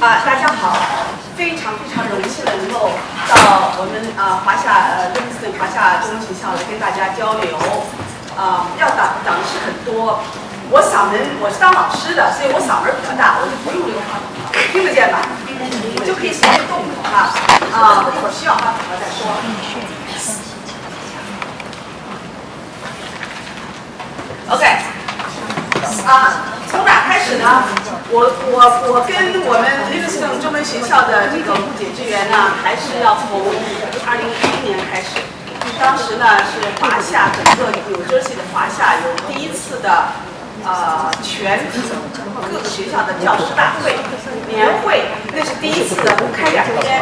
啊，大家好，非常非常荣幸的能够到我们啊华夏呃温斯顿华夏中文学校来跟大家交流。啊，要讲讲的是很多。我嗓门我是当老师的，所以我嗓门比较大，我就不用这个话筒了，听得见吧？我就可以随便动动啊。啊，一会儿需要话筒了再说。OK，啊，从哪开始呢？我我我跟我们 Livingston 中文学校的这个误解之缘呢，还是要从二零一一年开始。当时呢是华夏整个纽约市的华夏有第一次的呃全体各个学校的教师大会年会，那是第一次的公开两天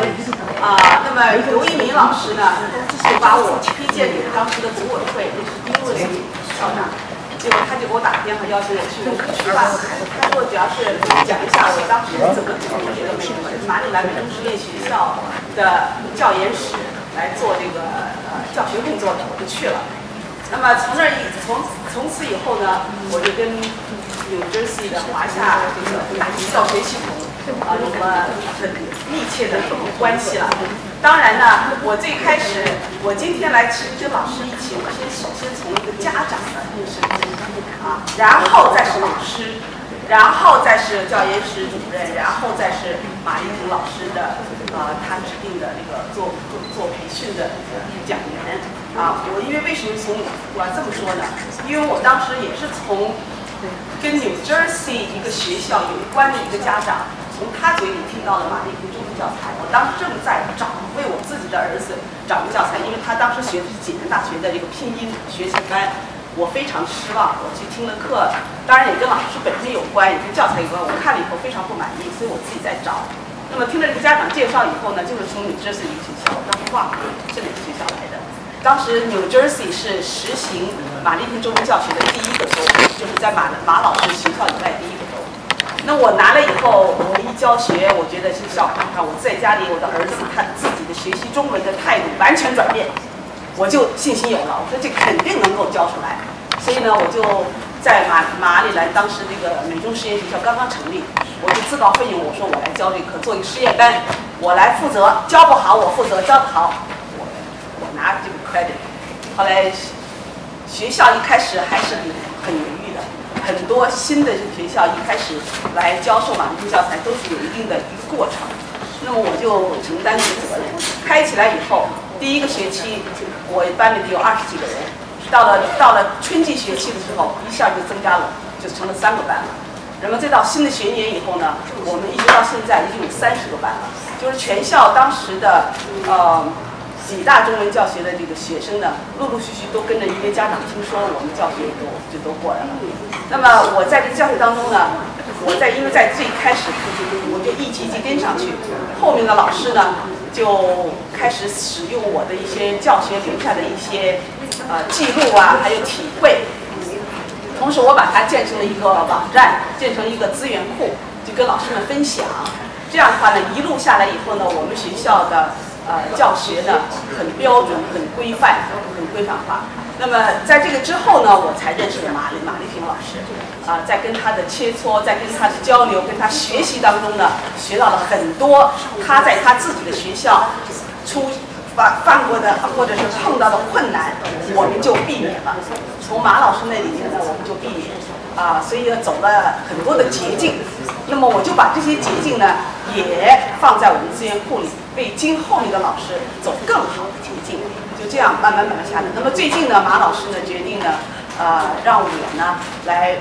啊。那么刘一鸣老师呢就把我推荐给当时的组委会，那是第一位校长。结果他就给我打电话邀请我去吃饭，他说主要是讲一下我当时怎么从这个美马里兰美中实验学校的教研室来做这个呃教学工作的，我就去了。那么从那儿从从此以后呢，我就跟 New Jersey 的华夏这个教学系统啊有了很密切的关系了。当然呢，我最开始，我今天来其实跟老师一起，我先首先从一个家长的认识啊，然后再是老师，然后再是教研室主任，然后再是马一婷老师的啊，他指定的那个做做做培训的讲员啊。我因为为什么从我要这么说呢？因为我当时也是从跟 New Jersey 一个学校有关的一个家长。从他嘴里听到了马丽萍中文教材，我当时正在找为我自己的儿子找一个教材，因为他当时学的是济南大学的这个拼音学习班，我非常失望。我去听了课，当然也跟老师本身有关，也跟教材有关。我看了以后非常不满意，所以我自己在找。那么听了这个家长介绍以后呢，就是从 New Jersey 一个学校，我当时忘了是哪个学校来的。当时 New Jersey 是实行马丽萍中文教学的第一个州，就是在马马老师学校以外第一个州。那我拿了以后，我一教学，我觉得是效果上，我在家里，我的儿子他自己的学习中文的态度完全转变，我就信心有了，我说这肯定能够教出来。所以呢，我就在马马里兰，当时这个美中实验学校刚刚成立，我就自告奋勇，我说我来教这课，做一个实验班，我来负责，教不好我负责，教得好我我拿这个 credit。后来学校一开始还是很很犹豫。很多新的学校一开始来教授马丽教材都是有一定的一个过程，那么我就承担这个责任。开起来以后，第一个学期我班里有二十几个人，到了到了春季学期的时候，一下就增加了，就成了三个班了。那么再到新的学年以后呢，我们一直到现在已经有三十个班了，就是全校当时的呃。几大中文教学的这个学生呢，陆陆续续都跟着一些家长听说我们教学都就都过来了。那么我在这教学当中呢，我在因为在最开始我就一级级跟上去，后面的老师呢就开始使用我的一些教学留下的一些呃记录啊，还有体会。同时我把它建成了一个网站，建成一个资源库，就跟老师们分享。这样的话呢，一路下来以后呢，我们学校的。呃，教学呢很标准、很规范、很规范化。那么在这个之后呢，我才认识了马丽马丽萍老师。啊，在跟她的切磋、在跟她的交流、跟她学习当中呢，学到了很多她在她自己的学校出犯犯过的或者是碰到的困难，我们就避免了。从马老师那里面呢，我们就避免。啊，所以呢，走了很多的捷径。那么我就把这些捷径呢，也放在我们资源库里。为今后面的老师走更好的捷径，就这样慢慢慢慢下来。那么最近呢，马老师呢决定呢，呃，让我呢来，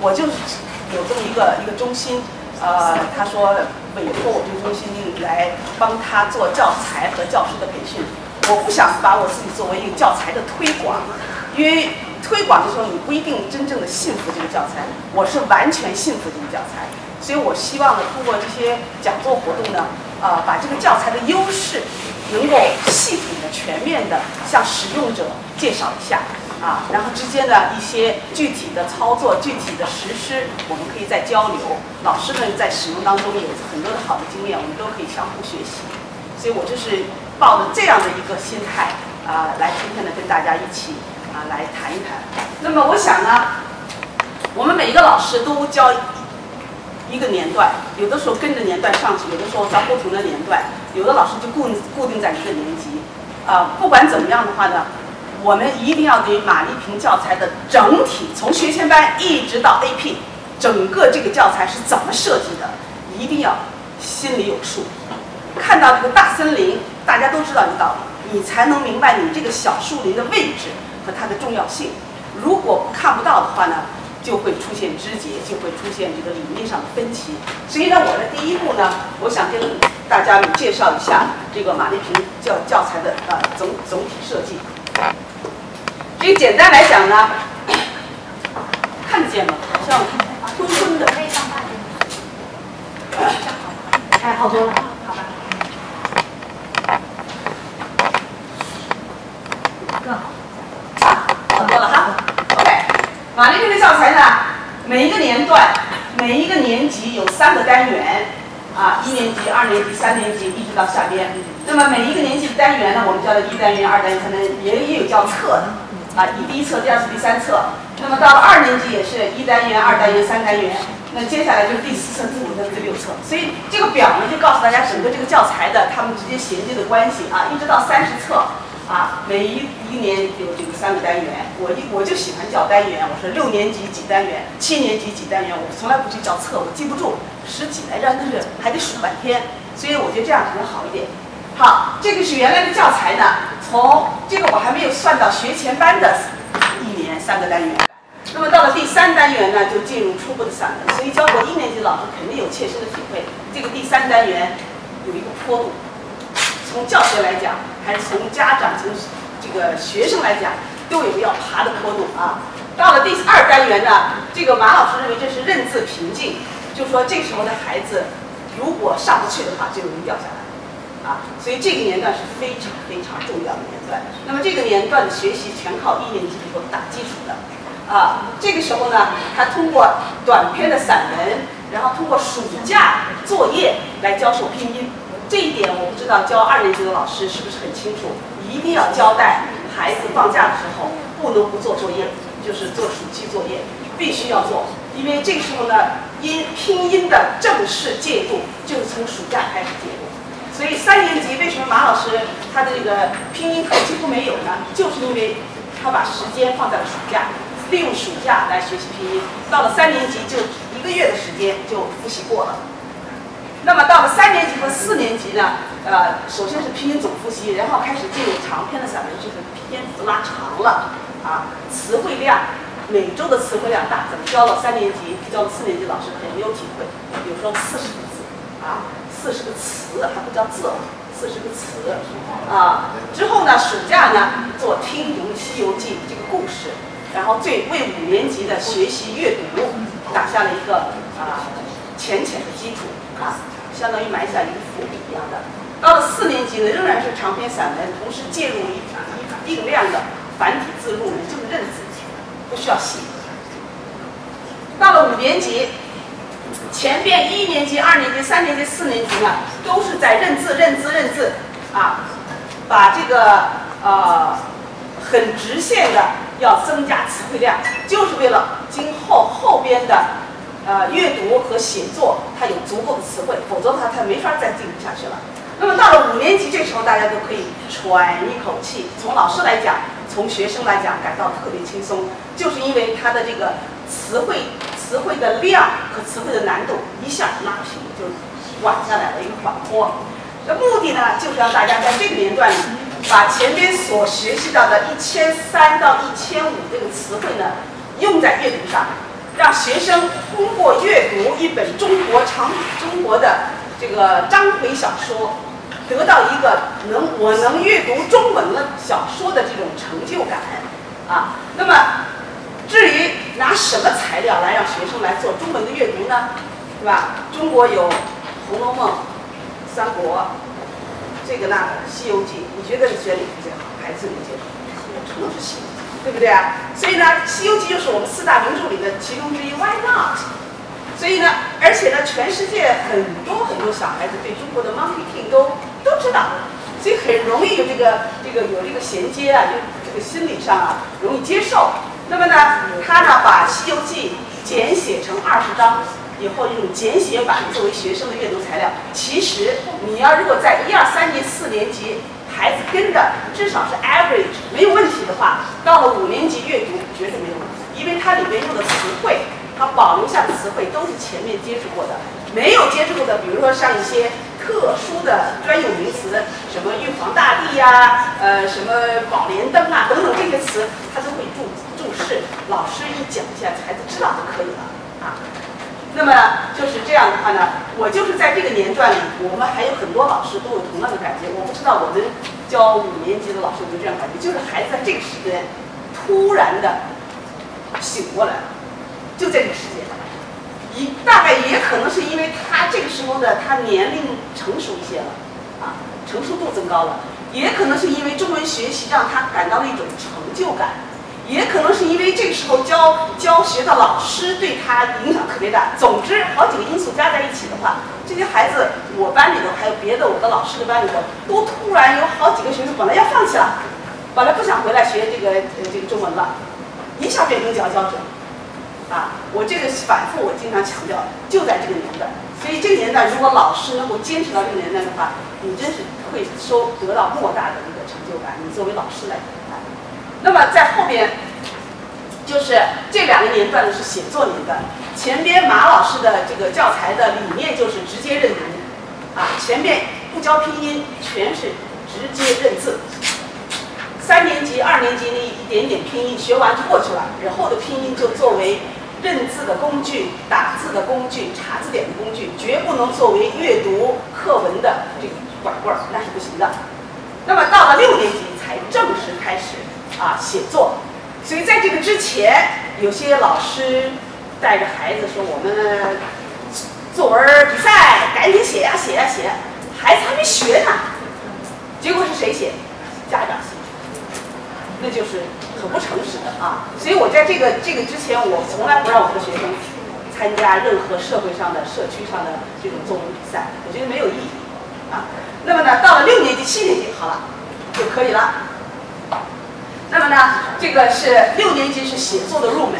我就有这么一个一个中心，呃，他说委托我这个中心来帮他做教材和教师的培训。我不想把我自己作为一个教材的推广，因为推广的时候你不一定真正的信服这个教材。我是完全信服这个教材，所以我希望呢通过这些讲座活动呢。呃，把这个教材的优势能够系统的、全面的向使用者介绍一下啊，然后之间的一些具体的操作、具体的实施，我们可以再交流。老师们在使用当中有很多的好的经验，我们都可以相互学习。所以我就是抱着这样的一个心态啊，来今天呢跟大家一起啊来谈一谈。那么我想呢，我们每一个老师都教一个年段，有的时候跟着年段上去，有的时候在不同的年段，有的老师就固固定在一个年级。啊，不管怎么样的话呢，我们一定要对马丽萍教材的整体，从学前班一直到 AP，整个这个教材是怎么设计的，一定要心里有数。看到这个大森林，大家都知道一个道理，你才能明白你这个小树林的位置和它的重要性。如果看不到的话呢，就会出现枝节，就会出现这个理念上的分歧。所以呢，我的第一步呢，我想跟大家介绍一下这个马丽萍教教材的呃总总体设计。所以简单来讲呢，看得见吗？好像昏昏的。可以放大点。哎，好多了，好吧。更。好马丽萍的教材呢，每一个年段、每一个年级有三个单元，啊，一年级、二年级、三年级，一直到下边。那么每一个年级的单元呢，我们叫做一单元、二单元、三单元，也也有叫册的，啊，一第一册、第二册、第三册。那么到了二年级也是一单元、二单元、三单元。那接下来就是第四册、第五册、第六册。所以这个表呢，就告诉大家整个这个教材的它们之间衔接的关系啊，一直到三十册。啊，每一一年有这个三个单元，我一我就喜欢叫单元。我说六年级几单元，七年级几单元，我从来不去叫册，我记不住十几来着，那是还得数半天，所以我觉得这样可能好一点。好，这个是原来的教材呢，从这个我还没有算到学前班的一年三个单元，那么到了第三单元呢，就进入初步的散文，所以教过一年级的老师肯定有切身的体会。这个第三单元有一个坡度。从教学来讲，还是从家长、从这个学生来讲，都有要爬的坡度啊。到了第二单元呢，这个马老师认为这是认字瓶颈，就说这时候的孩子如果上不去的话，就容易掉下来啊。所以这个年段是非常非常重要的年段。那么这个年段的学习全靠一年级以后打基础的啊。这个时候呢，他通过短篇的散文，然后通过暑假作业来教授拼音。这一点我不知道教二年级的老师是不是很清楚，一定要交代孩子放假的时候不能不做作业，就是做暑期作业，必须要做，因为这个时候呢，音拼音的正式介入就是从暑假开始介入，所以三年级为什么马老师他的这个拼音课几乎没有呢？就是因为他把时间放在了暑假，利用暑假来学习拼音，到了三年级就一个月的时间就复习过了。那么到了三年级和四年级呢，呃，首先是拼音总复习，然后开始进入长篇的散文，就是篇幅拉长了啊，词汇量，每周的词汇量大，怎么教了三年级，教了四年级老师很有体会。比如说四十个字啊，四十个词，还不叫字，四十个词啊。之后呢，暑假呢做听读《西游记》这个故事，然后最为五年级的学习阅读打下了一个啊浅浅的基础。啊，相当于埋下一个伏笔一样的。到了四年级呢，仍然是长篇散文，同时介入一一定量的繁体字入门，就是认字，不需要细。到了五年级，前边一年级、二年级、三年级、四年级呢，都是在认字、认字、认字啊，把这个呃很直线的要增加词汇量，就是为了今后后边的。呃，阅读和写作，它有足够的词汇，否则的话，它没法再进行下去了。那么到了五年级，这时候大家都可以喘一口气。从老师来讲，从学生来讲，感到特别轻松，就是因为它的这个词汇、词汇的量和词汇的难度一下拉平，就缓下来了一个缓坡。那目的呢，就是让大家在这个年段里，把前边所学习到的一千三到一千五这个词汇呢，用在阅读上。让学生通过阅读一本中国长中国的这个章回小说，得到一个能我能阅读中文的小说的这种成就感啊。那么，至于拿什么材料来让学生来做中文的阅读呢？是吧？中国有《红楼梦》《三国》，这个那个《西游记》，你觉得你选哪个最好？孩子理解？只能是《西游记》。对不对啊？所以呢，《西游记》又是我们四大名著里的其中之一，Why not？所以呢，而且呢，全世界很多很多小孩子对中国的 Monkey King 都都知道，所以很容易有这个这个有这个衔接啊，就这个心理上啊容易接受。那么呢，他呢把《西游记》简写成二十章以后，用简写版作为学生的阅读材料。其实你要如果在一二三年、四年级孩子跟着至少是 average 没有问题的话，到了五年级阅读绝对没有问题，因为它里面用的词汇。它保留下的词汇都是前面接触过的，没有接触过的，比如说像一些特殊的专有名词，什么玉皇大帝呀，呃，什么宝莲灯啊等等这些词，他都会注注释。老师一讲一下，孩子知道就可以了啊。那么就是这样的话呢，我就是在这个年段里，我们还有很多老师都有同样的感觉。我不知道我们教五年级的老师有没有这样感觉，就是孩子在这个时间突然的醒过来了。就在这个时间，一大概也可能是因为他这个时候的他年龄成熟一些了，啊，成熟度增高了，也可能是因为中文学习让他感到了一种成就感，也可能是因为这个时候教教学的老师对他影响特别大。总之，好几个因素加在一起的话，这些孩子，我班里头还有别的我的老师的班里头，都突然有好几个学生本来要放弃了，本来不想回来学这个呃这个中文了，一下变成佼佼者。啊，我这个反复我经常强调，就在这个年代，所以这个年代如果老师能够坚持到这个年代的话，你真是会收得到莫大的一个成就感。你作为老师来讲，那么在后边，就是这两个年段呢是写作年段，前边马老师的这个教材的理念就是直接认读，啊，前面不教拼音，全是直接认字。三年级、二年级那一点点拼音学完就过去了，以后的拼音就作为。认字的工具、打字的工具、查字典的工具，绝不能作为阅读课文的这个拐棍儿，那是不行的。那么到了六年级才正式开始啊写作，所以在这个之前，有些老师带着孩子说：“我们作文比赛，赶紧写呀写呀写。”孩子还没学呢，结果是谁写？家长写。那就是很不诚实的啊！所以我在这个这个之前，我从来不让我的学生参加任何社会上的、社区上的这种作文比赛，我觉得没有意义啊。那么呢，到了六年级、七年级，好了就可以了。那么呢，这个是六年级是写作的入门，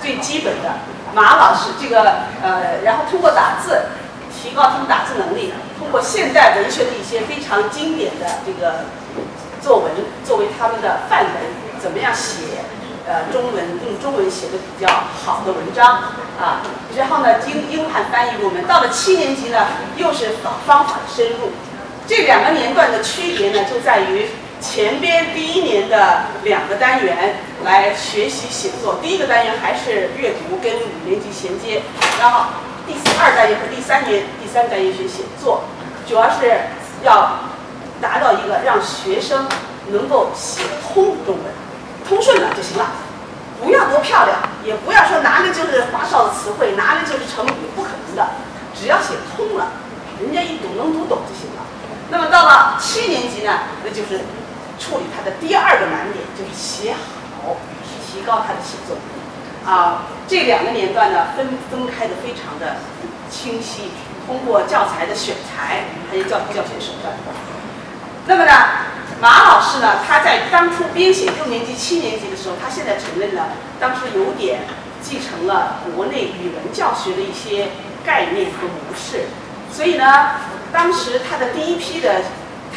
最基本的。马老师这个呃，然后通过打字提高他们打字能力，通过现代文学的一些非常经典的这个。作文作为他们的范文，怎么样写？呃，中文用中文写的比较好的文章啊。然后呢，英英汉翻译入门。到了七年级呢，又是方法的深入。这两个年段的区别呢，就在于前边第一年的两个单元来学习写作。第一个单元还是阅读跟五年级衔接，然后第二单元和第三年第三单元学写作，主要是要。达到一个让学生能够写通中文，通顺了就行了，不要多漂亮，也不要说拿的就是花哨的词汇，拿的就是成语，不可能的。只要写通了，人家一读能读懂就行了。那么到了七年级呢，那就是处理他的第二个难点，就是写好，提高他的写作能力。啊，这两个年段呢分分开的非常的清晰，通过教材的选材还有教教学手段。那么呢，马老师呢，他在当初编写六年级、七年级的时候，他现在承认呢，当时有点继承了国内语文教学的一些概念和模式，所以呢，当时他的第一批的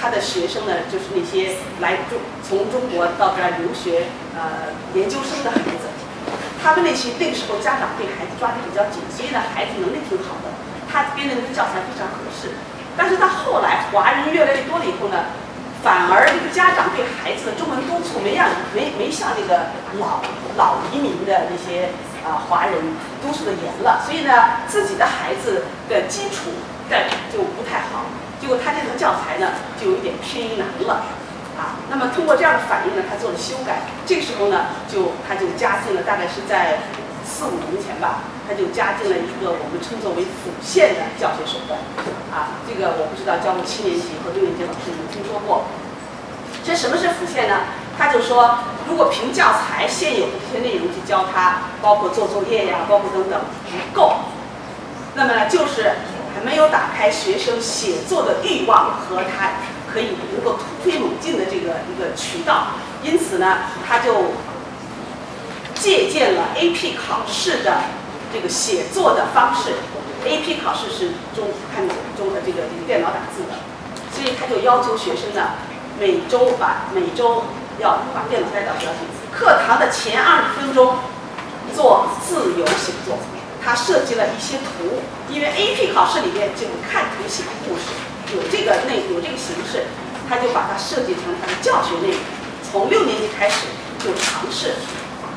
他的学生呢，就是那些来中从中国到这儿留学呃研究生的孩子，他们那些那个时候家长对孩子抓的比较紧，所以呢，孩子能力挺好的，他编的那个教材非常合适。但是到后来华人越来越多了以后呢，反而这个家长对孩子的中文督促没让没没像那个老老移民的那些啊华人督促的严了，所以呢自己的孩子的基础在就不太好，结果他这个教材呢就有点偏难了啊。那么通过这样的反应呢，他做了修改，这个时候呢就他就加进了大概是在四五年前吧。他就加进了一个我们称作为辅线的教学手段，啊，这个我不知道教过七年级和六年级老师有没有听说过。这什么是辅线呢？他就说，如果凭教材现有的这些内容去教他，包括做作业呀，包括等等不够，那么呢，就是还没有打开学生写作的欲望和他可以能够突飞猛进的这个一个渠道。因此呢，他就借鉴了 AP 考试的。这个写作的方式，AP 考试是中看中的这个这个电脑打字的，所以他就要求学生呢每周把每周要把电脑带到学校去，课堂的前二十分钟做自由写作。他设计了一些图，因为 AP 考试里面就看图写故事，有这个内有这个形式，他就把它设计成他的教学内容。从六年级开始就尝试，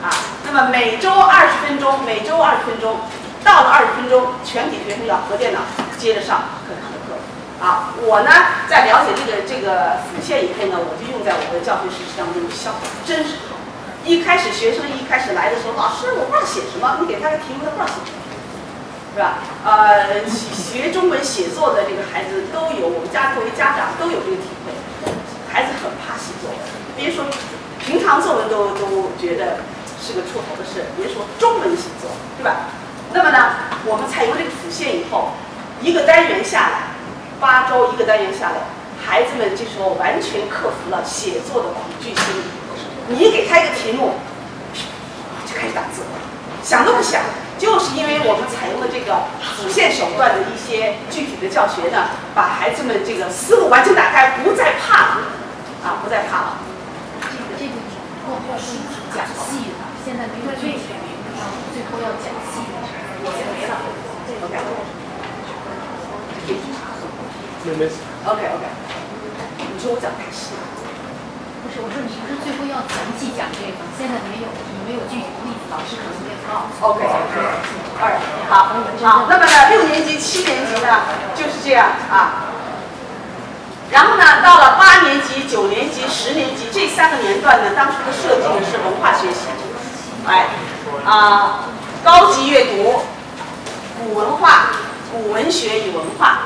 啊，那么每周二十分钟，每周二十分钟，到了二十分钟，全体学生要和电脑接着上课堂的课。啊，我呢在了解这个这个辅线以后呢，我就用在我的教学实施当中，效果真是好。一开始学生一开始来的时候，老师我不知道写什么，你给他个题目他不知道写什么，是吧？呃，学中文写作的这个孩子都有，我们家作为家长都有这个体会，孩子很怕写作文，别说平常作文都都觉得是个出头的事，别说中文写作，对吧？那么呢，我们采用这个辅线以后，一个单元下来，八周一个单元下来，孩子们这时候完全克服了写作的恐惧心理。你给他一个题目，就开始打字，想都不想，就是因为我们采用了这个辅线手段的一些具体的教学呢，把孩子们这个思路完全打开，不再怕了，啊，不再怕了。这个这个后后是讲细的，现在没有具体，最后要讲细的。没了，OK。没没。OK OK。你说我讲太细了。我说你是不是最后要详细讲这个，现在没有，你没有具体的例子，老师可能会告。OK，二好，好，那么呢，六年级、七年级呢就是这样啊。然后呢，到了八年级、九年级、十年级这三个年段呢，当时的设计呢是文化学习，哎，啊，高级阅读、古文化、古文学与文化，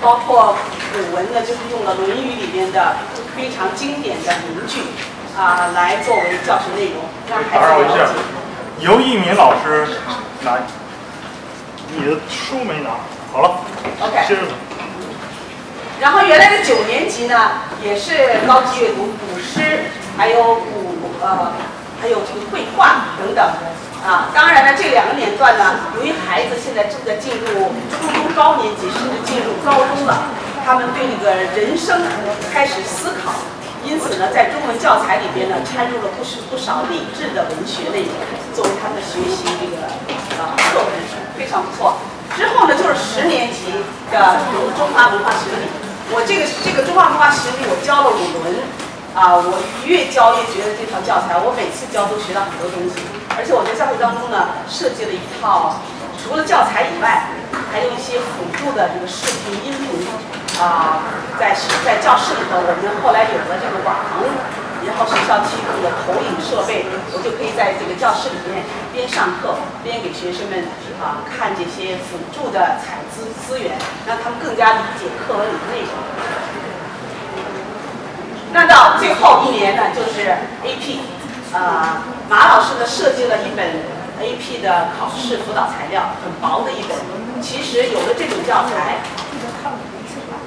包括古文呢，就是用了《论语》里面的。非常经典的名句啊，来作为教学内容，让孩子了解。尤一鸣老师拿，你的书没拿，好了。OK。接着。然后原来的九年级呢，也是高级阅读，古诗，还有古呃，还有这个绘画等等啊。当然呢，这两个年段呢，由于孩子现在正在进入初中高年级，甚至进入高中了。他们对那个人生开始思考，因此呢，在中文教材里边呢，掺入了不是不少励志的文学内容，作为他们学习这个啊课文，非常不错。之后呢，就是十年级的中华文化史理。我这个这个中华文化史理，我教了五轮，啊，我越教越觉得这套教材，我每次教都学到很多东西。而且我在教学当中呢，设计了一套，除了教材以外，还有一些辅助的这个视频音频。啊，在在教室里头，我们后来有了这个网，然后学校提供的投影设备，我就可以在这个教室里面边上课边给学生们啊看这些辅助的采资资源，让他们更加理解课文里的内容。那到最后一年呢，就是 AP，啊，马老师呢设计了一本 AP 的考试辅导材料，很薄的一本。其实有了这种教材。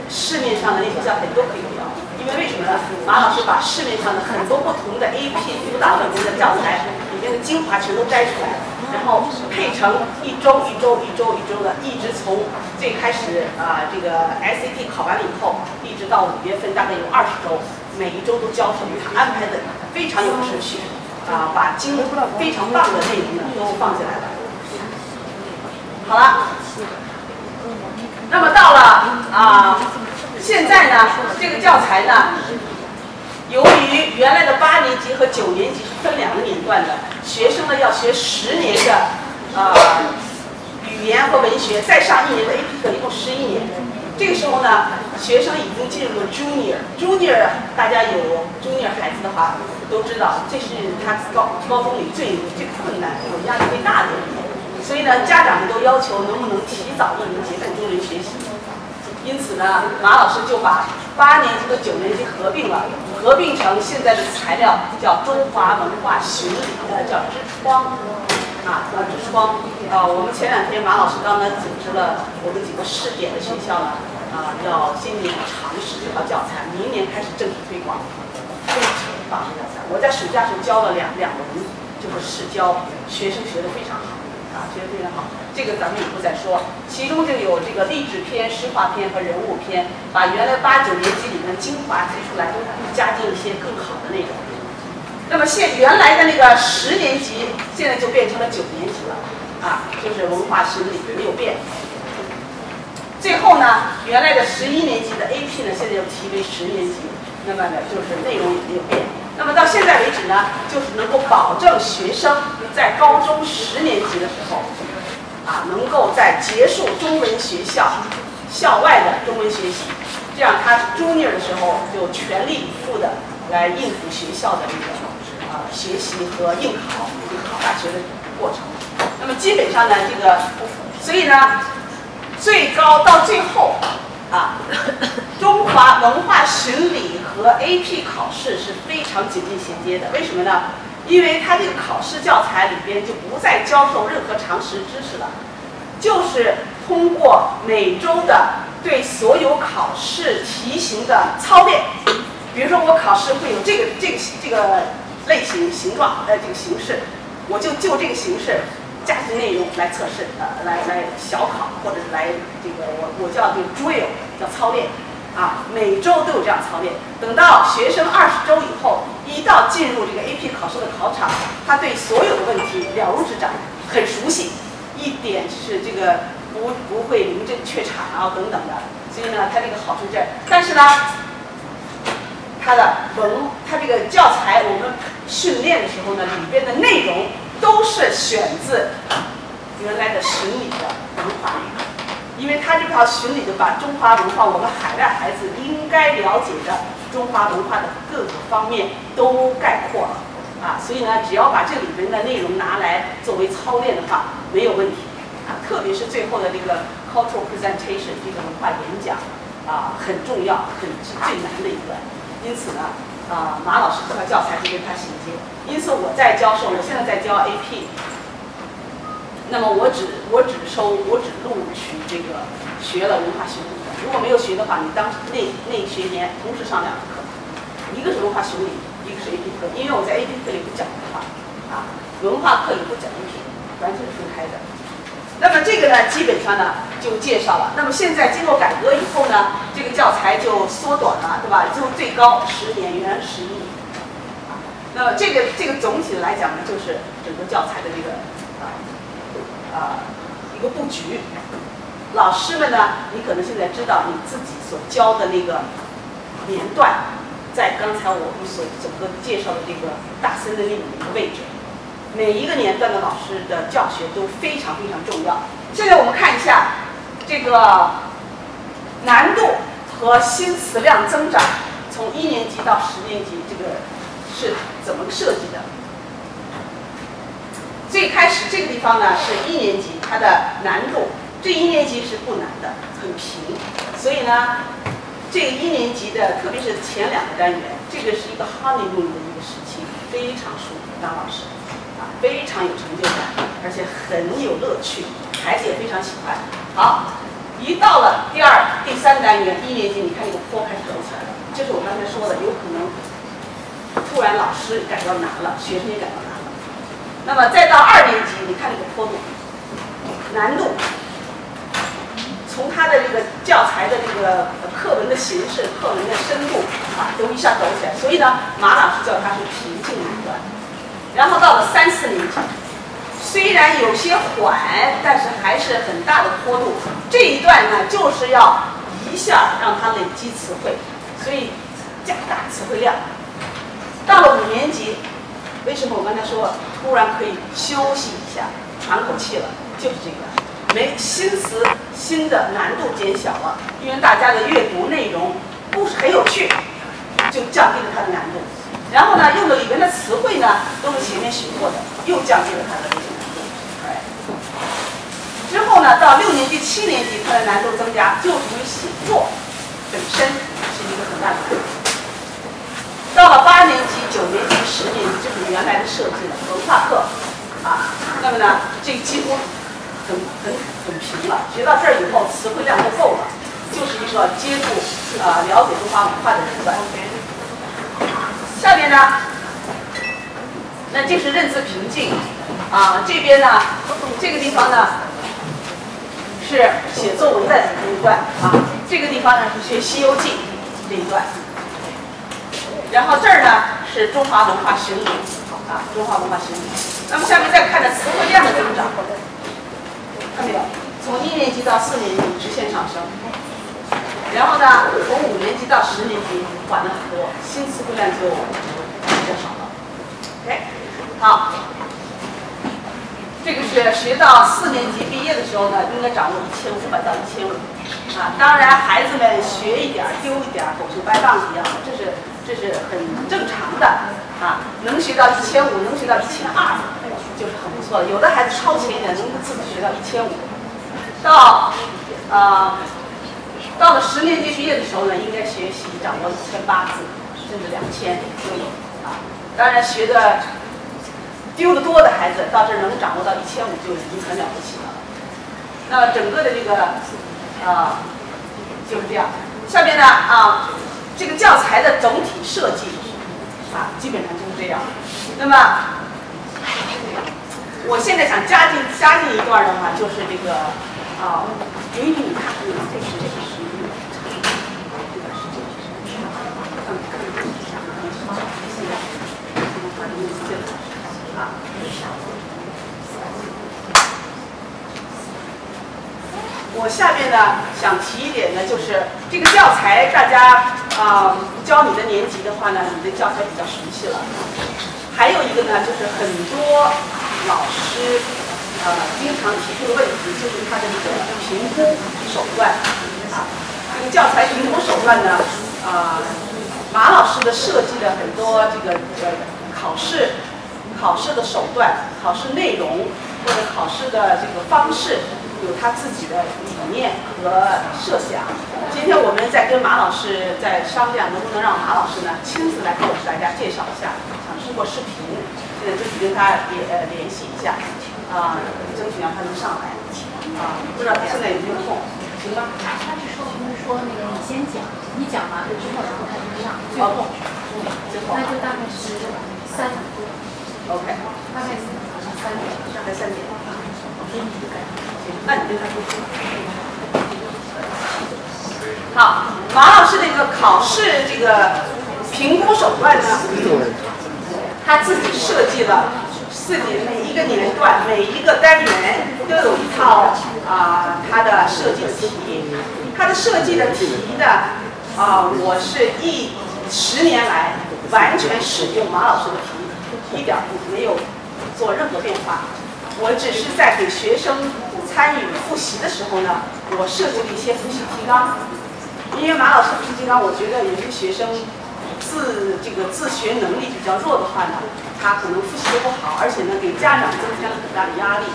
市面上的那些教材都可以用，因为为什么呢？马老师把市面上的很多不同的 AP 辅导里面的教材里面的精华全都摘出来，然后配成一周一周一周一周的，一直从最开始啊这个 SAT 考完了以后，一直到五月份大概有二十周，每一周都教什么？他安排的非常有秩序，啊，把精非常棒的内容呢都放进来了。好了。那么到了啊，现在呢，这个教材呢，由于原来的八年级和九年级是分两个年段的，学生呢要学十年的啊语言和文学，再上一年的 AP 课，一共十一年。这个时候呢，学生已经进入了 Junior，Junior 大家有 Junior 孩子的话都知道，这是他高高中里最最困难、有压力最大的一年。所以呢，家长们都要求能不能提早一年结束中文学习。因此呢，马老师就把八年级和九年级合并了，合并成现在的材料叫《中华文化巡礼》，呃，叫之窗，啊，叫之窗。啊，我们前两天马老师刚才组织了我们几个试点的学校呢，啊，要今年尝试这套教材，明年开始正式推广。非常棒的教材，我在暑假时候教了两两轮，就是试教，学生学得非常好。啊，学得非常好。这个咱们以后再说。其中就有这个励志篇、诗话篇和人物篇，把原来八九年级里面精华提出来，都加进一些更好的内容。那么现原来的那个十年级，现在就变成了九年级了，啊，就是文化心理没有变。最后呢，原来的十一年级的 AP 呢，现在又提为十年级，那么呢，就是内容也没有变。那么到现在为止呢，就是能够保证学生在高中十年级的时候，啊，能够在结束中文学校校外的中文学习，这样他 junior 的时候就全力以赴的来应付学校的这个啊学习和应考、考大学的过程。那么基本上呢，这个，所以呢。最高到最后，啊，中华文化巡礼和 AP 考试是非常紧密衔接的。为什么呢？因为它这个考试教材里边就不再教授任何常识知识了，就是通过每周的对所有考试题型的操练。比如说我考试会有这个这个这个类型形状呃这个形式，我就就这个形式。加进内容来测试，呃，来来小考，或者是来这个我我叫这个 drill，叫操练，啊，每周都有这样操练。等到学生二十周以后，一到进入这个 AP 考试的考场，他对所有的问题了如指掌，很熟悉，一点是这个不不会临阵怯场啊等等的。所以呢，他这个好处在，但是呢，他的文，他这个教材我们训练的时候呢，里边的内容。都是选自原来的巡礼的文化，因为他这套巡礼就把中华文化，我们海外孩子应该了解的中华文化的各个方面都概括了啊，所以呢，只要把这里边的内容拿来作为操练的话，没有问题啊。特别是最后的这个 cultural presentation 这个文化演讲啊，很重要，很是最难的一段。因此呢。啊，马老师这套教材就跟他衔接，因此我在教授，我现在在教 AP，那么我只我只收我只录取这个学了文化学理的，如果没有学的话，你当那那学年同时上两个课，一个是文化学理，一个是 AP 课，因为我在 AP 课里不讲文化，啊，文化课里不讲 AP，完全是分开的。那么这个呢，基本上呢就介绍了。那么现在经过改革以后呢，这个教材就缩短了，对吧？就最高十年，原来十一年。那么这个这个总体的来讲呢，就是整个教材的这个啊啊一个布局。老师们呢，你可能现在知道你自己所教的那个年段，在刚才我们所整个介绍的这个大森的那种一个位置。每一个年段的老师的教学都非常非常重要。现在我们看一下这个难度和新词量增长，从一年级到十年级，这个是怎么设计的？最开始这个地方呢是一年级，它的难度，这一年级是不难的，很平。所以呢，这个一年级的，特别是前两个单元，这个是一个 honeymoon 的一个时期，非常舒服当老师。非常有成就感，而且很有乐趣，孩子也非常喜欢。好，一到了第二、第三单元，一年级，你看这个坡开始走起来了，就是我刚才说的，有可能突然老师感到难了，学生也感到难了。那么再到二年级，你看这个坡度，难度，从他的这个教材的这个课文的形式、课文的深度啊，都一下走起来。所以呢，马老师叫他是平静难段。然后到了三四年级，虽然有些缓，但是还是很大的坡度。这一段呢，就是要一下让他累积词汇，所以加大词汇量。到了五年级，为什么我刚才说突然可以休息一下、喘口气了？就是这个，没新词新的难度减小了，因为大家的阅读内容不是很有趣，就降低了它的难度。然后呢，用的里面的词汇呢，都是前面学过的，又降低了它的这个难度。之后呢，到六年级、七年级，它的难度增加，就属于写作本身是一个很大的难度。到了八年级、九年级、十年级，就是原来的设计了文化课啊。那么呢，这几乎很很很平了。学到这儿以后，词汇量就够了，就是一个接触啊，了解中华文化的阶段。下面呢，那就是认字平静，啊，这边呢，这个地方呢是写作文的这一段。啊，这个地方呢是学《西游记》这一段，然后这儿呢是中华文化巡礼啊，中华文化巡礼。那么下面再看的词汇量的增长，看没有？从一年级到四年级直线上升，然后呢，从五年级到十年级缓了很多，新词汇量就比较少了。OK，好，这个是学到四年级毕业的时候呢，应该掌握一千五百到一千五啊。当然，孩子们学一点丢一点，狗熊掰棒子一样，这是这是很正常的啊。能学到一千五，能学到一千二，就是很不错的。有的孩子超前一点，能自己学到一千五。到啊，到了十年级毕业的时候呢，应该学习掌握一千八字，甚至两千都有啊。当然，学的丢的多的孩子，到这能掌握到一千五就已经很了不起了。那整个的这个啊就是这样。下面呢啊，这个教材的总体设计啊，基本上就是这样。那么我现在想加进加进一段的话，就是这个啊，给你看，这个是这个是这个是这个啊。我下呢想提一点呢，就是这个教材，大家啊、教你的年级的话呢，你的教材比较熟悉了。还有一个呢，就是很多老师呃经常提出的问题，就是他的这个评估手段啊。这个教材评估手段呢，啊、马老师的设计的很多这个呃考试考试的手段、考试内容或者考试的这个方式，有他自己的理念和设想。今天我们在跟马老师在商量，能不能让马老师呢亲自来给我们大家介绍一下，想通过视频，现在争取跟他联呃联系一下，啊、争取让他能上来，啊、不知道他现在有没有空，行吗？他是说不是说那个你先讲，你讲完了之后，然后他就上，最后，最后那就大概是三点多，OK，大概是三点。大概三点。行，那你跟他沟通。好，马老师的这个考试这个评估手段呢，他自己设计了自己每一个年段、每一个单元都有一套啊、他的设计的题。他的设计的题呢，啊、我是一十年来完全使用马老师的题，一点儿不没有做任何变化。我只是在给学生参与复习的时候呢，我设计了一些复习提纲。因为马老师复习提纲，我觉得有些学生自这个自学能力比较弱的话呢，他可能复习的不好，而且呢给家长增加了很大的压力。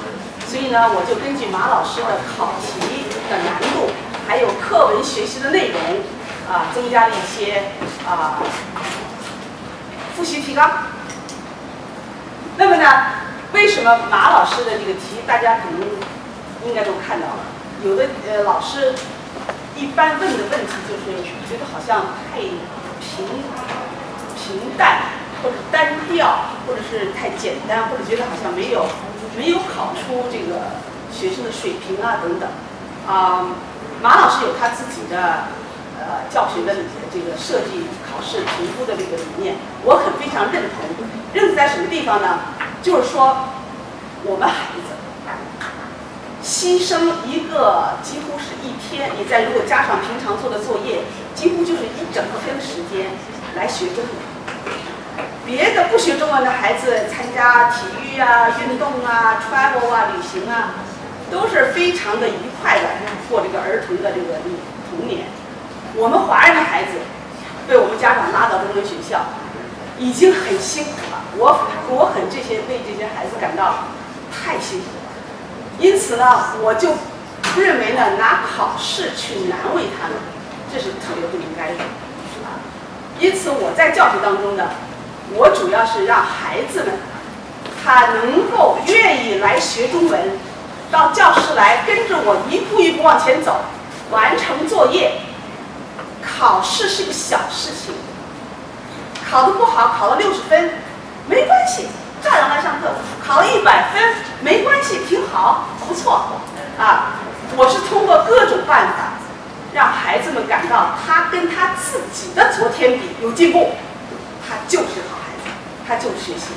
所以呢，我就根据马老师的考题的难度，还有课文学习的内容，啊，增加了一些啊复习提纲。那么呢，为什么马老师的这个题大家可能应该都看到了？有的呃老师一般问的问题就是觉得好像太平平淡，或者单调，或者是太简单，或者觉得好像没有没有考出这个学生的水平啊等等。啊、马老师有他自己的呃教学的这个设计考试评估的这个理念，我很非常认同。认同在什么地方呢？就是说我们孩子牺牲一个几乎是一天，你再如果加上平常做的作业，几乎就是一整天的时间来学中文。别的不学中文的孩子参加体育啊、运动啊、travel 啊、旅行啊，都是非常的愉快的过这个儿童的这个童年。我们华人的孩子被我们家长拉到中文学校，已经很辛苦了。我我很这些为这些孩子感到太辛苦了。因此呢，我就认为呢，拿考试去难为他们，这是特别不应该的。啊，因此我在教学当中呢，我主要是让孩子们他能够愿意来学中文，到教室来跟着我一步一步往前走，完成作业。考试是个小事情，考得不好，考了六十分，没关系，照样来上课，考了一百分没关系，挺好，不错，啊，我是通过各种办法，让孩子们感到他跟他自己的昨天比有进步，他就是好孩子，他就是学习。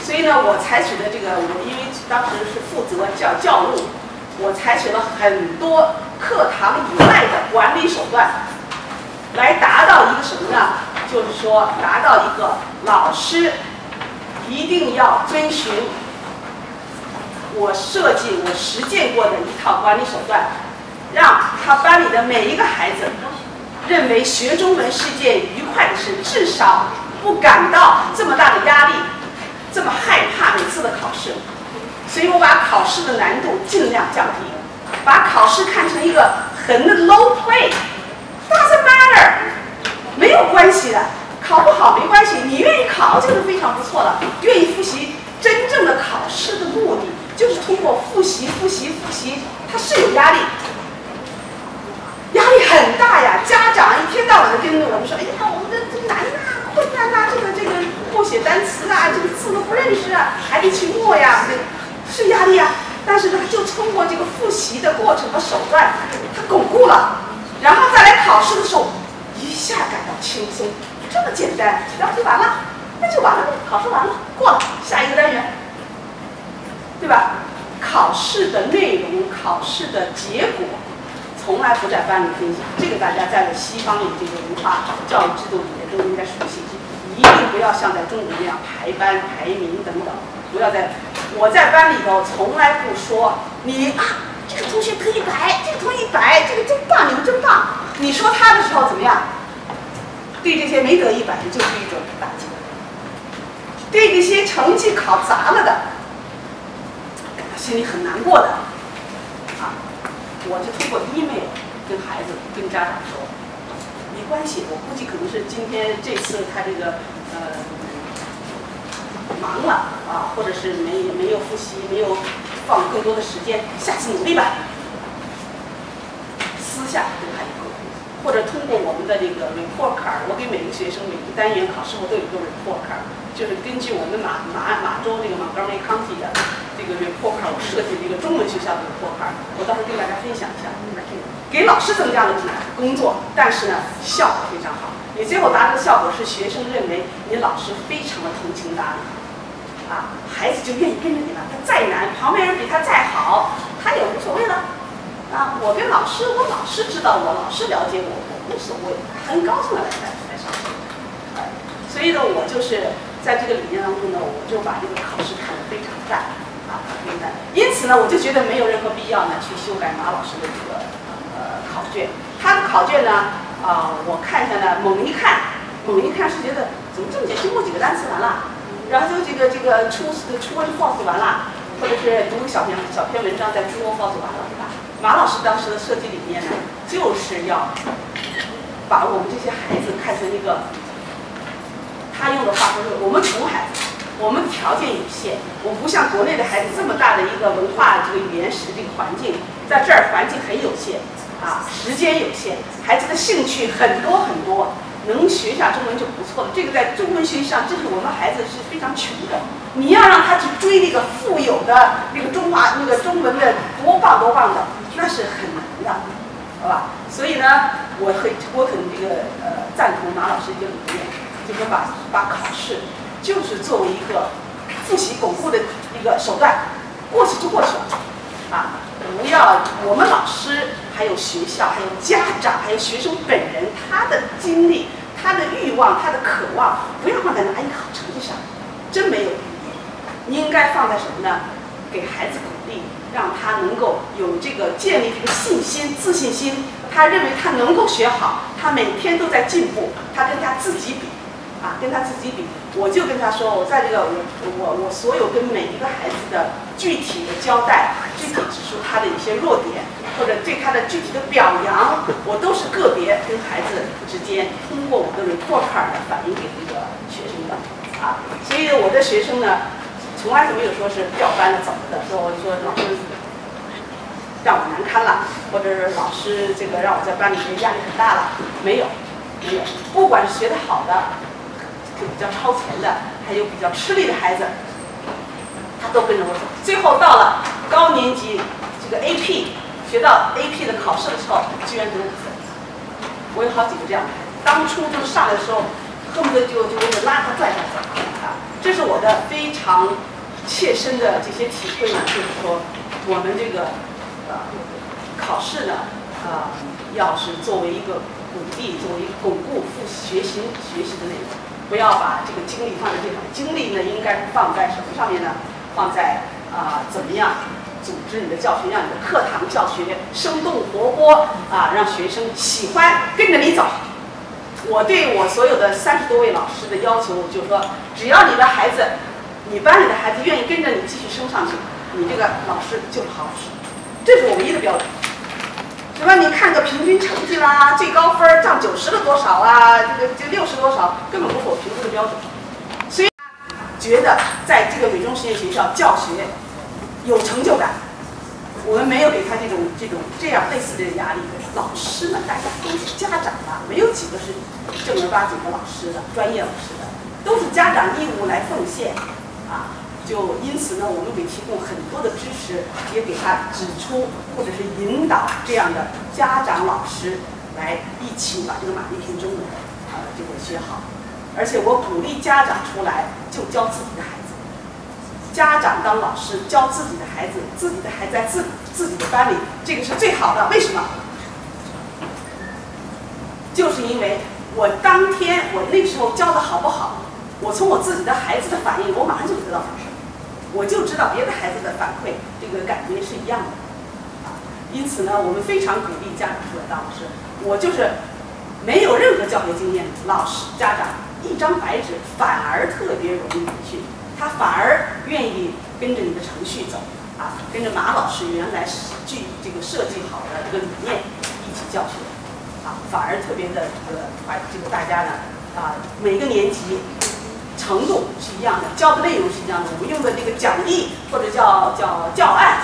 所以呢，我采取的这个，我因为当时是负责教教务，我采取了很多课堂以外的管理手段，来达到一个什么呢？就是说，达到一个老师一定要遵循我设计、我实践过的一套管理手段，让他班里的每一个孩子认为学中文是件愉快的事，至少不感到这么大的压力，这么害怕每次的考试。所以我把考试的难度尽量降低，把考试看成一个很 low play，doesn't matter，没有关系的，考不好没关系，你愿意考就是非常不错了。愿意复习，真正的考试的目的就是通过复习、复习、复习，它是有压力，压力很大呀。家长一天到晚的跟着我们说：“哎呀，我们这这难呐，困难呐，这个这个默写单词啊，这个字都不认识啊，还得去默呀。”是压力啊，但是呢，就通过这个复习的过程和手段，他巩固了，然后再来考试的时候，一下感到轻松，这么简单，然后就完了，那就完了，考试完了，过了，下一个单元，对吧？考试的内容、考试的结果，从来不在班里分享，这个大家在西方的这个文化教育制度里面都应该熟悉，一定不要像在中国那样排班、排名等等。不要在，我在班里头从来不说你啊，这个同学得一百，这个同学一百，这个真棒，你们真棒。你说他的时候怎么样？对这些没得一百的就是一种打击，对这些成绩考砸了的，感到心里很难过的，啊，我就通过一昧跟孩子、跟家长说，没关系，我估计可能是今天这次他这个呃。忙了啊，或者是没没有复习，没有放更多的时间，下次努力吧。私下跟他一个，或者通过我们的这个 report card，我给每个学生每个单元考试后都有一个 report card，就是根据我们马马马州这个 Montgomery County 的这个 report card，我设计了一个中文学校的 report card，我到时候跟大家分享一下。给老师增加了工作，但是呢，效果非常好。你最后达到的效果是学生认为你老师非常的通情达理。啊，孩子就愿意跟着你了。他再难，旁边人比他再好，他也无所谓了。啊，我跟老师，我老师知道我，老师了解我，我无所谓，很高兴的来来来上课。所以呢，我就是在这个理念当中呢，我就把这个考试看得非常淡，啊，非常淡。因此呢，我就觉得没有任何必要呢去修改马老师的这个呃考卷。他的考卷呢，啊，我看一下呢，猛一看，猛一看是觉得怎么这么简单，就默几个单词完了。然后就这个这个出出问 false 完了，或者是读个小篇小篇文章再出 false 完了，对吧？马老师当时的设计理念呢，就是要把我们这些孩子看成一个，他用的话说是我们穷孩子，我们条件有限，我不像国内的孩子这么大的一个文化这个语言史这个环境，在这儿环境很有限啊，时间有限，孩子的兴趣很多很多。能学下中文就不错了。这个在中文学习上，这是我们孩子是非常穷的。你要让他去追那个富有的那个中华那个中文的多棒多棒的，那是很难的，好吧？所以呢，我很我很这个呃赞同马老师一个理念，就是把把考试就是作为一个复习巩固的一个手段，过去就过去了，啊，不要我们老师。还有学校，还有家长，还有学生本人，他的精力、他的欲望、他的渴望，不要放在拿一个好成绩上，真没有意义。你应该放在什么呢？给孩子鼓励，让他能够有这个建立这个信心、自信心。他认为他能够学好，他每天都在进步，他跟他自己比，啊，跟他自己比。我就跟他说，我在这个我我我所有跟每一个孩子的具体的交代，具体指出他的一些弱点。或者对他的具体的表扬，我都是个别跟孩子之间通过我的 report card 反映给那个学生的啊，所以我的学生呢，从来就没有说是调班的走的，说我说老师让我难堪了，或者是老师这个让我在班里面压力很大了，没有，没有，不管是学得好的，就比较超前的，还有比较吃力的孩子，他都跟着我走。最后到了高年级，这个 AP 学到 AP 的考试的时候，居然得五分。我有好几个这样的孩子，当初就是上来的时候，恨不得就就为了拉他拽他走啊。这是我的非常切身的这些体会呢，就是说我们这个呃考试呢，啊、要是作为一个鼓励，作为一个巩固复习学习学习的内容，不要把这个精力放在这上。精力呢，应该放在什么上面呢？放在啊、怎么样组织你的教学，让你的课堂教学生动活泼啊，让学生喜欢跟着你走。我对我所有的三十多位老师的要求就是说，只要你的孩子，你班里的孩子愿意跟着你继续升上去，你这个老师就是好老师，这是我唯一的标准。什么？你看个平均成绩啦，最高分儿占九十了多少啊？这个这六十多少，根本不是我评估的标准。所以觉得在这个美中实验学校教学有成就感，我们没有给他这种这种这样类似的压力。老师们，大家都是家长啊，没有几个是正儿八经的老师的，专业老师的，都是家长义务来奉献啊。就因此呢，我们给提供很多的支持，也给他指出或者是引导这样的家长老师来一起把这个马丽萍中文呃这个学好。而且我鼓励家长出来就教自己的孩子，家长当老师教自己的孩子，自己的孩子在自自己的班里，这个是最好的。为什么？就是因为我当天我那时候教的好不好，我从我自己的孩子的反应，我马上就得到反馈，我就知道别的孩子的反馈这个感觉是一样的，啊，因此呢，我们非常鼓励家长出来当老师。我就是没有任何教学经验老师家长，一张白纸反而特别容易培训，他反而愿意跟着你的程序走，啊，跟着马老师原来具这个设计好的这个理念一起教学。啊，反而特别的这个把这个大家呢啊，每个年级程度是一样的，教的内容是一样的，我们用的这个讲义或者叫叫教案，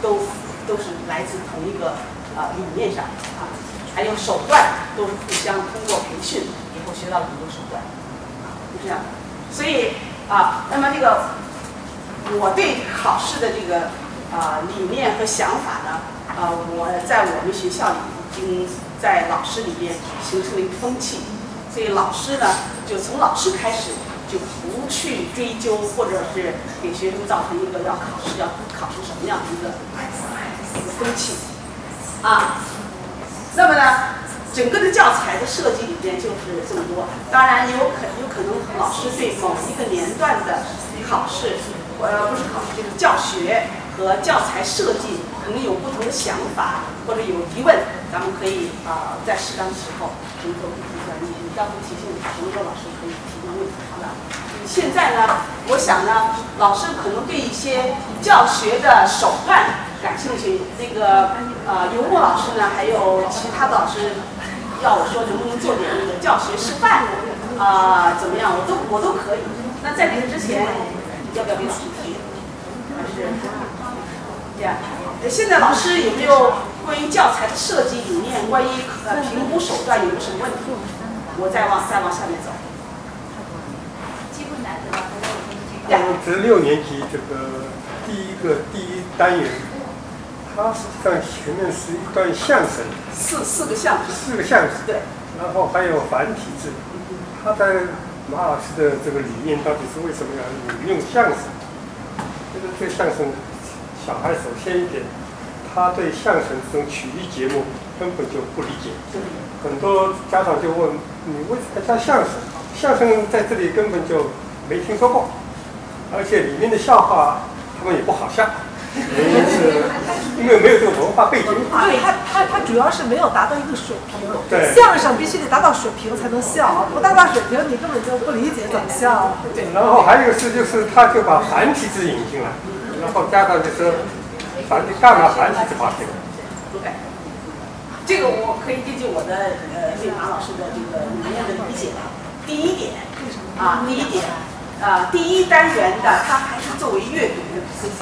都都是来自同一个啊理念上啊，还有手段都是互相通过培训以后学到了很多手段，啊，是这样。所以啊，那么这个我对考试的这个啊理念和想法呢，啊，我在我们学校里已经。在老师里边形成了一个风气，所以老师呢，就从老师开始就不去追究，或者是给学生造成一个要考试要考出什么样的一个一个风气啊。那么呢，整个的教材的设计里边就是这么多。当然有可有可能老师对某一个年段的考试，呃，不是考试，就是教学和教材设计可能有不同的想法或者有疑问。咱们可以啊、呃，在适当的时候能够提出来，你你当初提醒同桌老师可以，好吧？现在呢，我想呢，老师可能对一些教学的手段感兴趣。那个呃，游牧老师呢，还有其他的老师要我说能不能做点那个教学示范啊、怎么样？我都我都可以。那在这个之前，要不要给老师提？还是这样？现在老师有没有？关于教材的设计理念，关于呃评估手段有没有什么问题？我再往再往下面走。机会难得，我这六年级这个第一个第一单元，它实际上前面是一段相声，四四个相声，四个相声，对，然后还有繁体字。他在马老师的这个理念到底是为什么要引用相声？这个对相声小孩首先一点。他对相声这种曲艺节目根本就不理解，很多家长就问你为什么叫相声？相声在这里根本就没听说过，而且里面的笑话他们也不好笑，原因是因为没有这个文化背景。对，他他他主要是没有达到一个水平。对，相声必须得达到水平才能笑，不达到水平你根本就不理解怎么笑。对，然后还有是就是他就把繁体字引进来，然后加上就是。繁体干嘛繁体字发这个？不改。这个我可以根据我的呃对马老师的这个理念的理解啊。第一点啊，第一点呃，第一单元的它还是作为阅读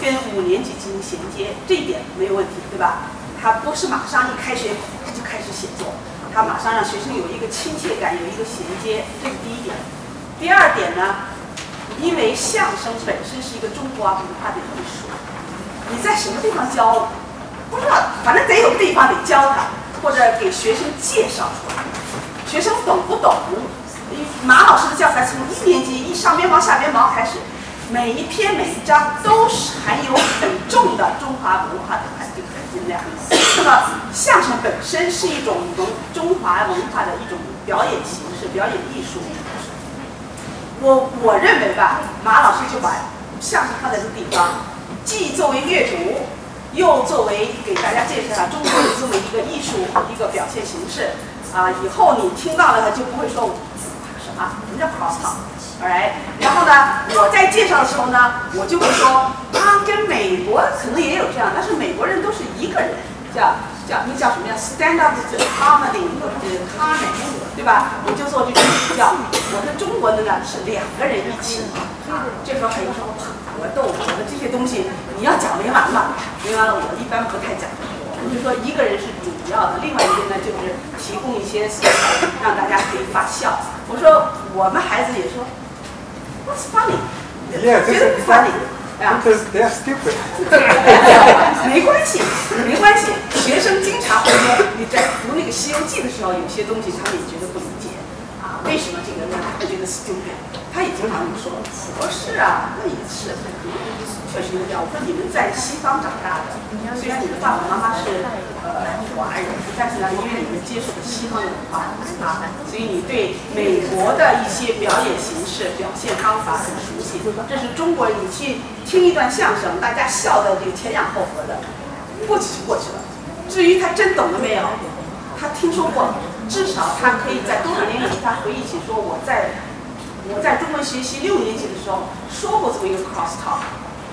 跟五年级进行衔接，这一点没有问题，对吧？它不是马上一开学他就开始写作，它马上让学生有一个亲切感，有一个衔接，这是第一点。第二点呢，因为相声本身是一个中国文化的艺术，你在什么地方教，不知道，反正得有地方得教他，或者给学生介绍出来，学生懂不懂？马老师的教材从一年级一上边毛下边毛开始，每一篇每一章都是含有很重的中华文化的含这含金量。那么相声本身是一种文中华文化的一种表演形式、表演艺术。我我认为吧，马老师就把相声放在这个地方，既作为阅读，又作为给大家介绍中国的这么一个艺术一个表现形式。啊，以后你听到了，他就不会说啊什么叫 cross talk，alright。然后呢，我在介绍的时候呢，我就会说，他跟美国可能也有这样，但是美国人都是一个人，叫叫那叫什么呀？stand up comedy 或者是 comedy，对吧？我就做这种比较。我说中国的呢是两个人一起，啊，这时候还有什么搏斗，我的这些东西你要讲没完嘛？没完了，我一般不太讲。我就说一个人是主要的，另外一个呢就是提供一些素材，让大家可以发笑。我说我们孩子也说，What's funny？Yeah, 觉得不 funny 啊？Because they are stupid. 没关系，没关系。学生经常会说，你在读那个《西游记》的时候，有些东西他们也觉得不理解啊，为什么这个让他觉得 stupid？他也经常会说，不是啊，那也是，确实有点。我说你们在西方长大的，虽然你的爸爸妈妈是呃华人，但是呢，因为你们接触的西方的文化啊，所以你对美国的一些表演形式、表现方法很熟悉。这是中国，你去听一段相声，大家笑的这个前仰后合的，过去就过去了。至于他真懂了没有，他听说过，至少他可以在多少年以后，他回忆起说我在我在中文学习六年级的时候说过这么一个 cross talk。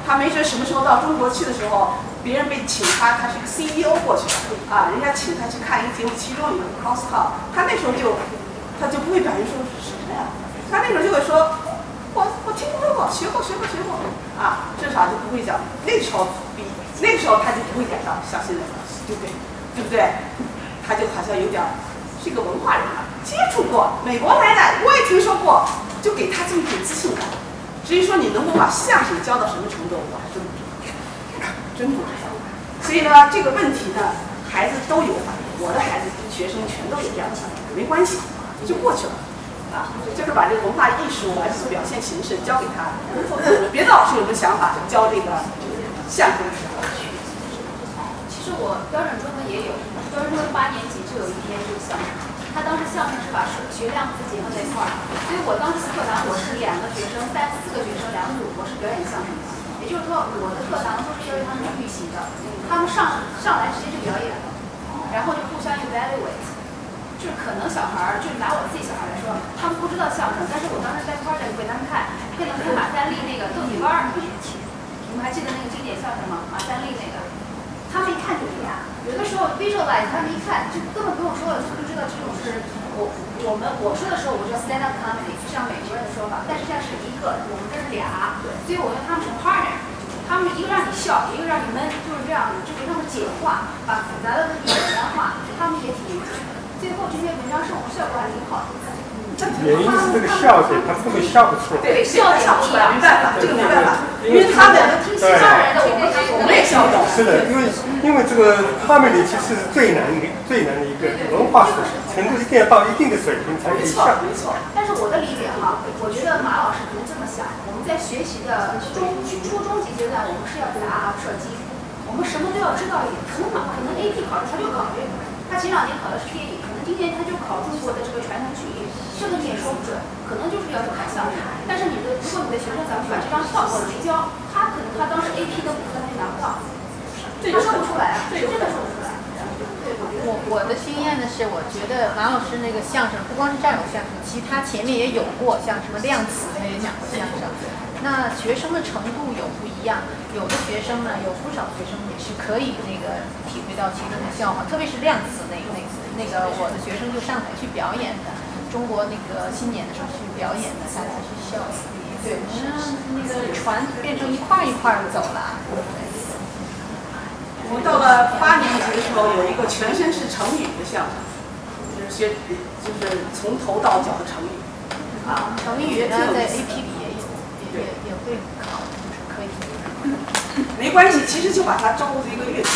他没准什么时候到中国去的时候，别人被请他，他是个 CEO 过去的啊，人家请他去看一个节目，其中有一个 cross talk，他那时候就他就不会表现说什么呀，他那时候就会说，我我听说过，学过学过学过啊，至少就不会讲，那时候比那个时候他就不会感到像现在对不对？对不对？他就好像有点是一个文化人了，接触过美国来的，我也听说过，就给他这么点自信感。至于说你能够把相声教到什么程度，我还真不知道，真不知道。所以呢，这个问题呢，孩子都有反应，我的孩子学生全都有这样的反应，没关系，就过去了。啊，就是把这个文化艺术啊，这个表现形式教给他。别的老师有什么想法，教这个相声的时候。其实我标准中文也有，标准中文八年级就有一篇就是相声，他当时相声是把学量词结合在一块儿，所以我当时课堂我是两个学生，三四个学生两组，我是表演相声的。也就是说，我的课堂都是要求他们预习的，他们上上来直接就表演了，然后就互相 evaluate。就是可能小孩儿，就拿我自己小孩来说，他们不知道相声，但是我当时在一块儿里给他们看，给他们看马三立那个逗你弯儿，你们还记得那个经典相声吗？马三立那个。他们一看就哑，有的时候 visualize，他们一看就根本不用说了，他们就知道这种是我我们我说的时候，我叫 stand up comedy，就像美国人的说法，但实际上是一个，我们这是俩，所以我用他们成 partner，他们一个让你笑，一个让你闷，就是这样的，就给他们简化，把复杂的问题简单化，他们也挺。最后这篇文章是我们效果还挺好的。原因是这个笑点，他根本笑不出来。对，笑点笑不出来，没办法，这个没办法，因为他们听西方人的，我们我们也笑不了。是的，因为因为这个他们里其实是最难的最难的一个文化水平程度，一定要到一定的水平才可以没错笑。没错。但是我的理解哈，我觉得马老师可能这么想，我们在学习的中初中级阶段，我们是要答射击，我们什么都要知道一点。可能马可能 AP 考的他就考这个，他前两年考的是电影，可能今年他就考中国的这个传统曲艺，这个你也说不准，可能就是要求看相声。但是你的如果你的学生咱们把这张跳过了没交，他可能他当时 AP 的五分他就拿不到，他说不出来啊，是真的说不出来。我我我的经验呢是，我觉得马老师那个相声不光是战友相声，其他前面也有过，像什么量词他也讲过相声。那学生的程度有不一样，有的学生呢，有不少学生也是可以那个体会到其中的笑话，特别是量词那那个那个我的学生就上台去表演的，中国那个新年的时候去表演的，大家去笑。对，那那个船变成一块儿一块儿的走了。我们到了八年级的时候，有一个全身是成语的项目，就是学，就是从头到脚的成语，啊，成语呢，在 AP 里也有，也。也也会考，就是可以。没关系，其实就把它照顾成一个阅读，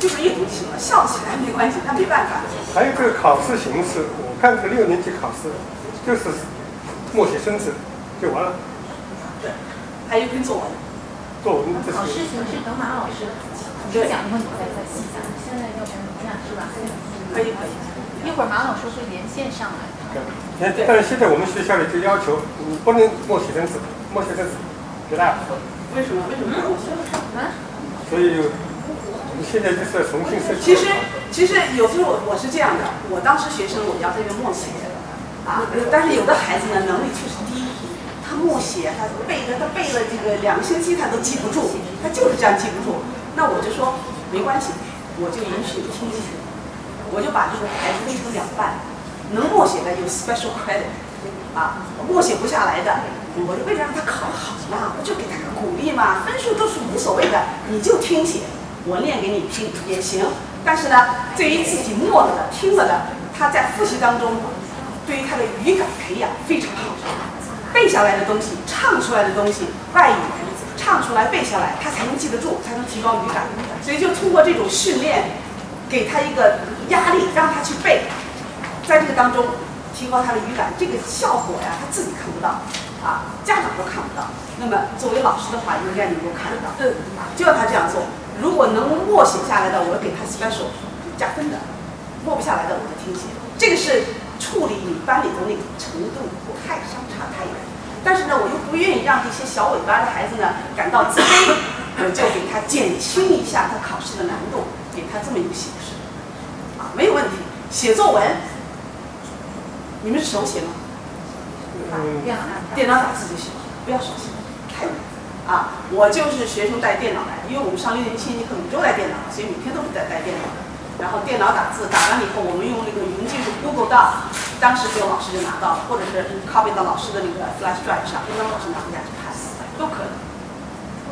就是阅读就行了，笑起来没关系，那没办法。还有这个考试形式，我看这个六年级考试就是默写生字就完了，对，还有一篇作文，作文这考试是形式等马老师对讲以后你再再细讲，现在要不这样是吧？可以可以。一会儿马老师会连线上来。但但是现在我们学校里就要求你不能默写生字，默写生词给大。为什么？为什么？所以你现在就是要重新设计。其实其实有时候我我是这样的，我当时学生我要这个默写，啊，但是有的孩子呢能力确实低，他默写他背的他背了这个两个星期他都记不住，他就是这样记不住。那我就说没关系，我就允许你听写，我就把这个孩子分成两半，能默写的有 special credit，啊，默写不下来的，我就为了让他考好嘛，我就给他个鼓励嘛，分数都是无所谓的，你就听写，我念给你听也行。但是呢，对于自己默了的、听了的，他在复习当中，对于他的语感培养非常好。背下来的东西、唱出来的东西，外语唱出来、背下来，他才能记得住，才能提高语感。所以就通过这种训练，给他一个压力，让他去背，在这个当中提高他的语感，这个效果呀，他自己看不到，啊，家长都看不到。那么作为老师的话，应该能够看得到，对，就要他这样做。如果能默写下来的，我给他 special 加分的；默不下来的，我就听写。这个是处理你班里的那个程度不太相差太远。但是呢，我又不愿意让这些小尾巴的孩子呢感到自卑，我就给他减轻一下他考试的难度，给他这么一个形式，啊，没有问题。写作文，你们是手写吗？嗯，电脑按电脑打字就行，不要手写，太难。啊，我就是学生带电脑来的，因为我们上六年级、七年级课每周带电脑，所以每天都是带带电脑的。然后电脑打字，打完了以后，我们用那个云技术 Google Doc，当时只有老师就拿到了，或者是 copy 到老师的那个 Flash Drive 上，让老师拿回家去看，都可以。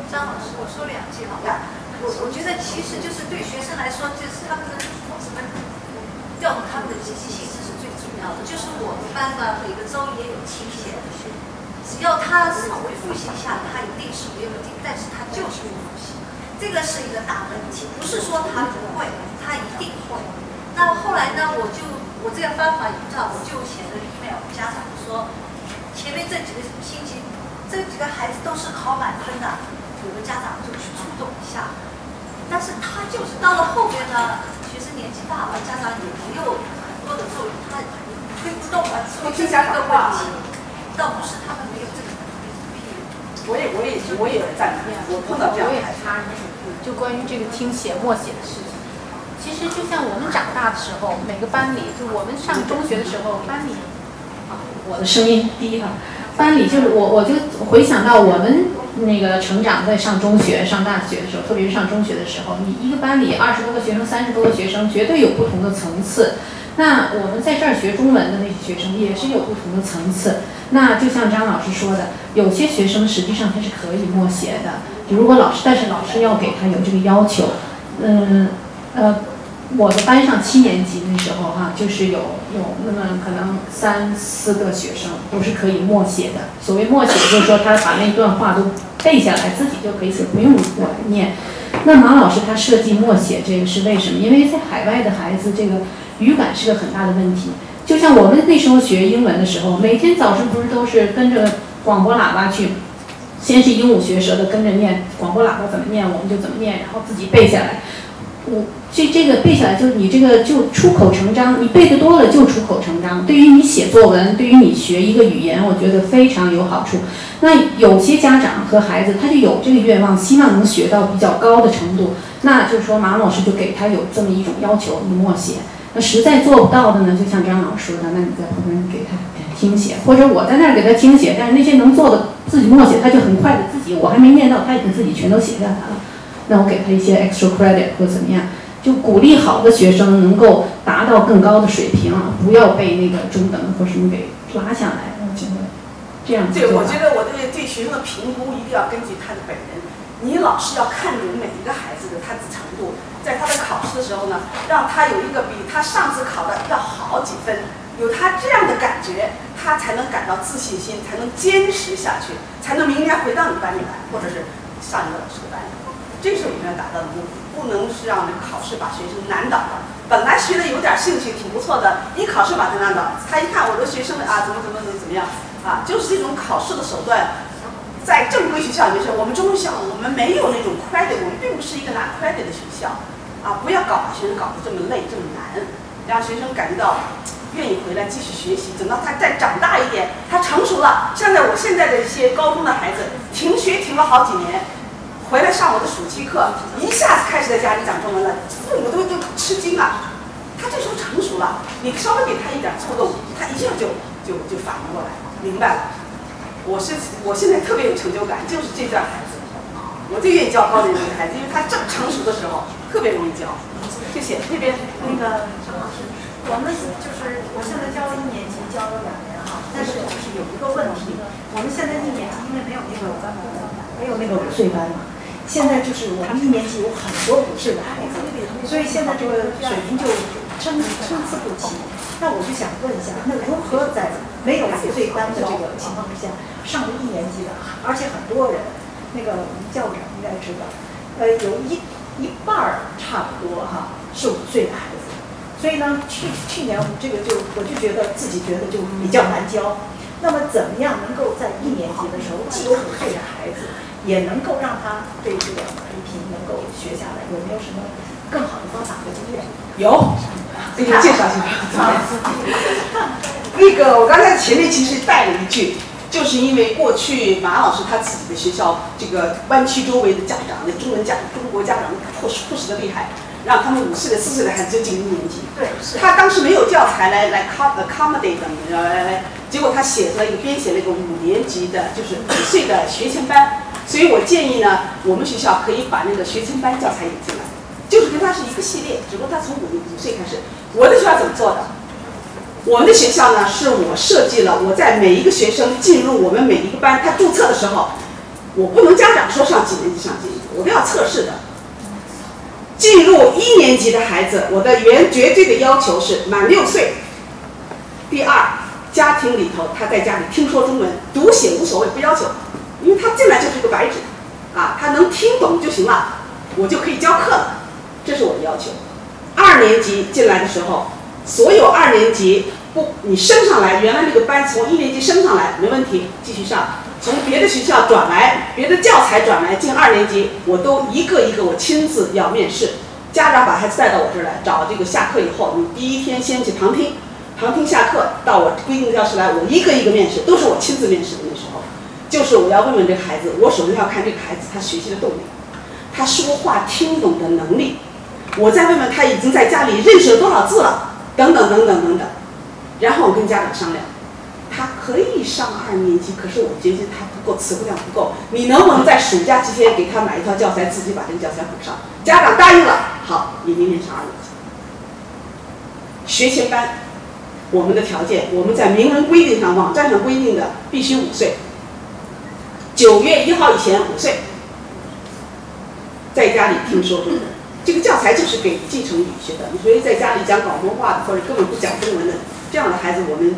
张老师，我说两句好吧？我我觉得其实就是对学生来说，就是他们的什么调动他们的积极性，这是最重要的。就是我们班呢，每个周也有倾斜，只要他稍微复习一下，他一定是没问题。但是他就是不复习，这个是一个大问题。不是说他不会，他一定会。那后来呢，我就我这个方法一照，我就写了 email 家长说，前面这几个星期，这几个孩子都是考满分的。有的家长就去触动一下，但是他就是到了后边呢，学生年纪大了，家长也没有很多的作用，他推不动了，所以这是一个问题，倒不是他们没有这个能力。我也我也我也赞同，我碰到这样就关于这个听写默写的事情。其实就像我们长大的时候，每个班里，就我们上中学的时候，班里，啊，我的声音低哈，班里就是我我就回想到我们那个成长在上中学、上大学的时候，特别是上中学的时候，你一个班里二十多个学生、三十多个学生，绝对有不同的层次。那我们在这儿学中文的那些学生也是有不同的层次。那就像张老师说的，有些学生实际上他是可以默写的，如果老师，但是老师要给他有这个要求。嗯，呃，我的班上七年级那时候哈、就是有有那么可能三四个学生都是可以默写的。所谓默写，就是说他把那段话都背下来，自己就可以写，不用我来念。那马老师他设计默写这个是为什么？因为在海外的孩子，这个语感是个很大的问题。就像我们那时候学英文的时候，每天早上不是都是跟着广播喇叭去，先是鹦鹉学舌的跟着念广播喇叭怎么念，我们就怎么念，然后自己背下来。我这这个背下来，就是你这个就出口成章，你背的多了就出口成章。对于你写作文，对于你学一个语言，我觉得非常有好处。那有些家长和孩子他就有这个愿望，希望能学到比较高的程度，那就是说马老师就给他有这么一种要求，你默写。那实在做不到的呢，就像张老师说的，那你在旁边给他听写，或者我在那儿给他听写，但是那些能做的自己默写，他就很快的自己，我还没念到，他已经自己全都写下来了。那我给他一些 extra credit 或怎么样，就鼓励好的学生能够达到更高的水平，不要被那个中等或什么给拉下来。我觉得这样子对，我觉得我对对学生的评估一定要根据他的本人，你老师要看准每一个孩子的他的程度，在他的考试的时候呢，让他有一个比他上次考的要好几分，有他这样的感觉，他才能感到自信心，才能坚持下去，才能明年回到你班里来，或者是上一个老师的班里。这是我们要达到的目的，不能是让考试把学生难倒了。本来学的有点兴趣，挺不错的，一考试把他难倒，他一看我的学生啊，怎么怎么怎么怎么样啊，就是这种考试的手段。在正规学校里面，我们中学校我们没有那种 credit，我们并不是一个拿 credit 的学校，啊，不要搞把学生搞得这么累这么难，让学生感觉到愿意回来继续学习。等到他再长大一点，他成熟了，像在我现在的一些高中的孩子，停学停了好几年，回来上我的暑期课，一下子开始在家里讲中文了，父母都都吃惊了。他这时候成熟了，你稍微给他一点触动，他一下就就就反应过来，明白了。我是我现在特别有成就感，就是这段孩子，我最愿意教高年级的孩子，因为他正成熟的时候特别容易教。谢谢那边那个陈老师，我们就是我现在教一年级教了两年哈，但是就是有一个问题，我们现在一年级因为没有那个没有那个五岁班嘛，现在就是我们一年级有很多五岁的孩子，所以现在这个水平就参 参差不齐。那我就想问一下，那如何在没有五岁班的这个情况之下，上了一年级的，而且很多人，那个我们校长应该知道，呃，有一一半儿差不多哈是五岁的孩子，所以呢，去去年我们这个就我就觉得自己觉得就比较难教。那么怎么样能够在一年级的时候既有五岁的孩子，也能够让他对这个培平能够学下来？有没有什么更好的方法和经验？有。给你介绍一下。那个，我刚才前面其实带了一句，就是因为过去马老师他自己的学校，这个湾区周围的家长，那中文家中国家长 push push 的厉害，让他们五岁的、四岁的孩子就进一年级。对，他当时没有教材来来 accommodate 等来来，结果他写了一个编写了一个五年级的，就是五岁的学前班。所以我建议呢，我们学校可以把那个学前班教材引进来。就是跟他是一个系列，只不过他从五五岁开始。我的学校怎么做的？我们的学校呢，是我设计了。我在每一个学生进入我们每一个班，他注册的时候，我不能家长说上几年级上几年级，我都要测试的。进入一年级的孩子，我的原绝对的要求是满六岁。第二，家庭里头他在家里听说中文，读写无所谓，不要求，因为他进来就是一个白纸，啊，他能听懂就行了，我就可以教课了。这是我的要求。二年级进来的时候，所有二年级不，你升上来，原来那个班从一年级升上来没问题，继续上。从别的学校转来，别的教材转来进二年级，我都一个一个我亲自要面试。家长把孩子带到我这儿来，找这个下课以后，你第一天先去旁听，旁听下课到我规定的教室来，我一个一个面试，都是我亲自面试的。那时候，就是我要问问这个孩子，我首先要看这个孩子他学习的动力，他说话听懂的能力。我再问问他已经在家里认识了多少字了，等等等等等等，然后我跟家长商量，他可以上二年级，可是我觉得他不够，词汇量不够，你能不能在暑假期间给他买一套教材，自己把这个教材补上？家长答应了，好，你明年上二年级。学前班，我们的条件，我们在明文规定上，网站上规定的必须五岁，九月一号以前五岁，在家里听说中文。这个教材就是给继承语学的，你所以在家里讲广东话的或者根本不讲中文的这样的孩子，我们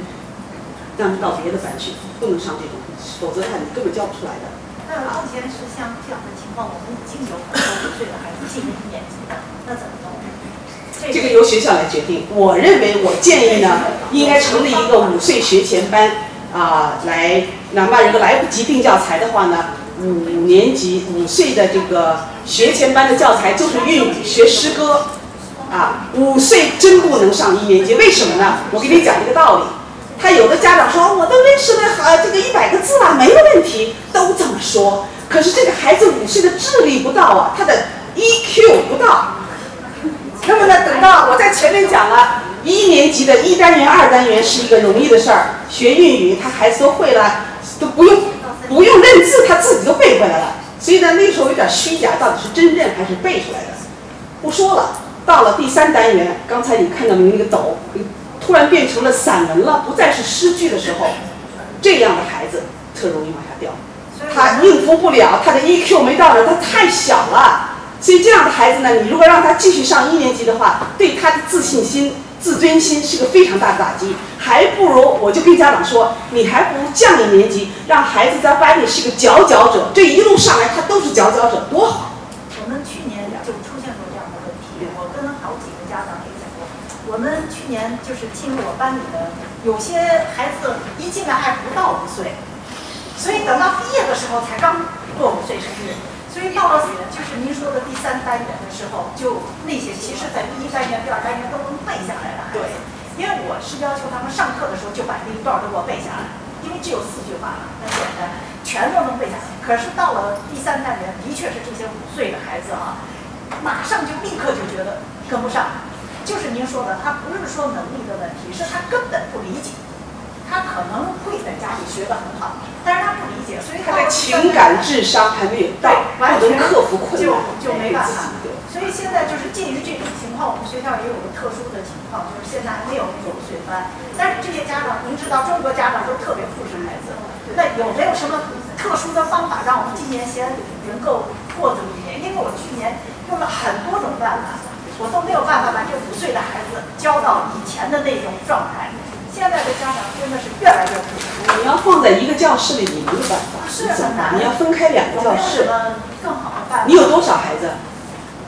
让他到别的班去，不能上这种，否则的话你根本教不出来的。那目前是像这样的情况，我们已经有很多五岁的孩子进入一年级的，那怎么弄？这个由学校来决定。我认为，我建议呢，应该成立一个五岁学前班啊，来哪怕如果来不及订教材的话呢，五年级五岁的这个。学前班的教材就是韵语、学诗歌，啊，五岁真不能上一年级，为什么呢？我给你讲一个道理。他有的家长说，我都认识了好这个一百个字了，没有问题，都这么说。可是这个孩子五岁的智力不到啊，他的 EQ 不到。那么呢，等到我在前面讲了，一年级的一单元、二单元是一个容易的事儿，学韵语他孩子都会了，都不用不用认字，他自己都背回来了。所以呢，那时候有点虚假，到底是真认还是背出来的？不说了。到了第三单元，刚才你看到没那个抖，突然变成了散文了，不再是诗句的时候，这样的孩子特容易往下掉。他应付不了，他的 EQ 没到那，他太小了。所以这样的孩子呢，你如果让他继续上一年级的话，对他的自信心。自尊心是个非常大的打击，还不如我就跟家长说，你还不如降一年级，让孩子在班里是个佼佼者，这一路上来他都是佼佼者，多好。我们去年就出现过这样的问题，我跟好几个家长也讲过。我们去年就是进入我班里的有些孩子一进来还不到五岁，所以等到毕业的时候才刚过五岁生日。所以到了就是您说的第三单元的时候，就那些其实在第一单元、第二单元都能背下来了。对，因为我是要求他们上课的时候就把那一段都给我背下来，因为只有四句话嘛，很简单，全都能背下来。可是到了第三单元，的确是这些五岁的孩子啊，马上就立刻就觉得跟不上。就是您说的，他不是说能力的问题，是他根本不理解。他可能会在家里学得很好，但是他不理解，所以他的情感智商还没有到，不能克服困难，就就没办法。所以现在就是鉴于这种情况，我们学校也有个特殊的情况，就是现在还没有那个五岁班。但是这些家长，您知道中国家长都特别护视孩子，那有没有什么特殊的方法，让我们今年先能够过这么一年？因为我去年用了很多种办法，我都没有办法把这五岁的孩子教到以前的那种状态。现在的家长真的是越来越不服。你要放在一个教室里，你没有办法，是很难。你要分开两个教室。更好的办法。你有多少孩子？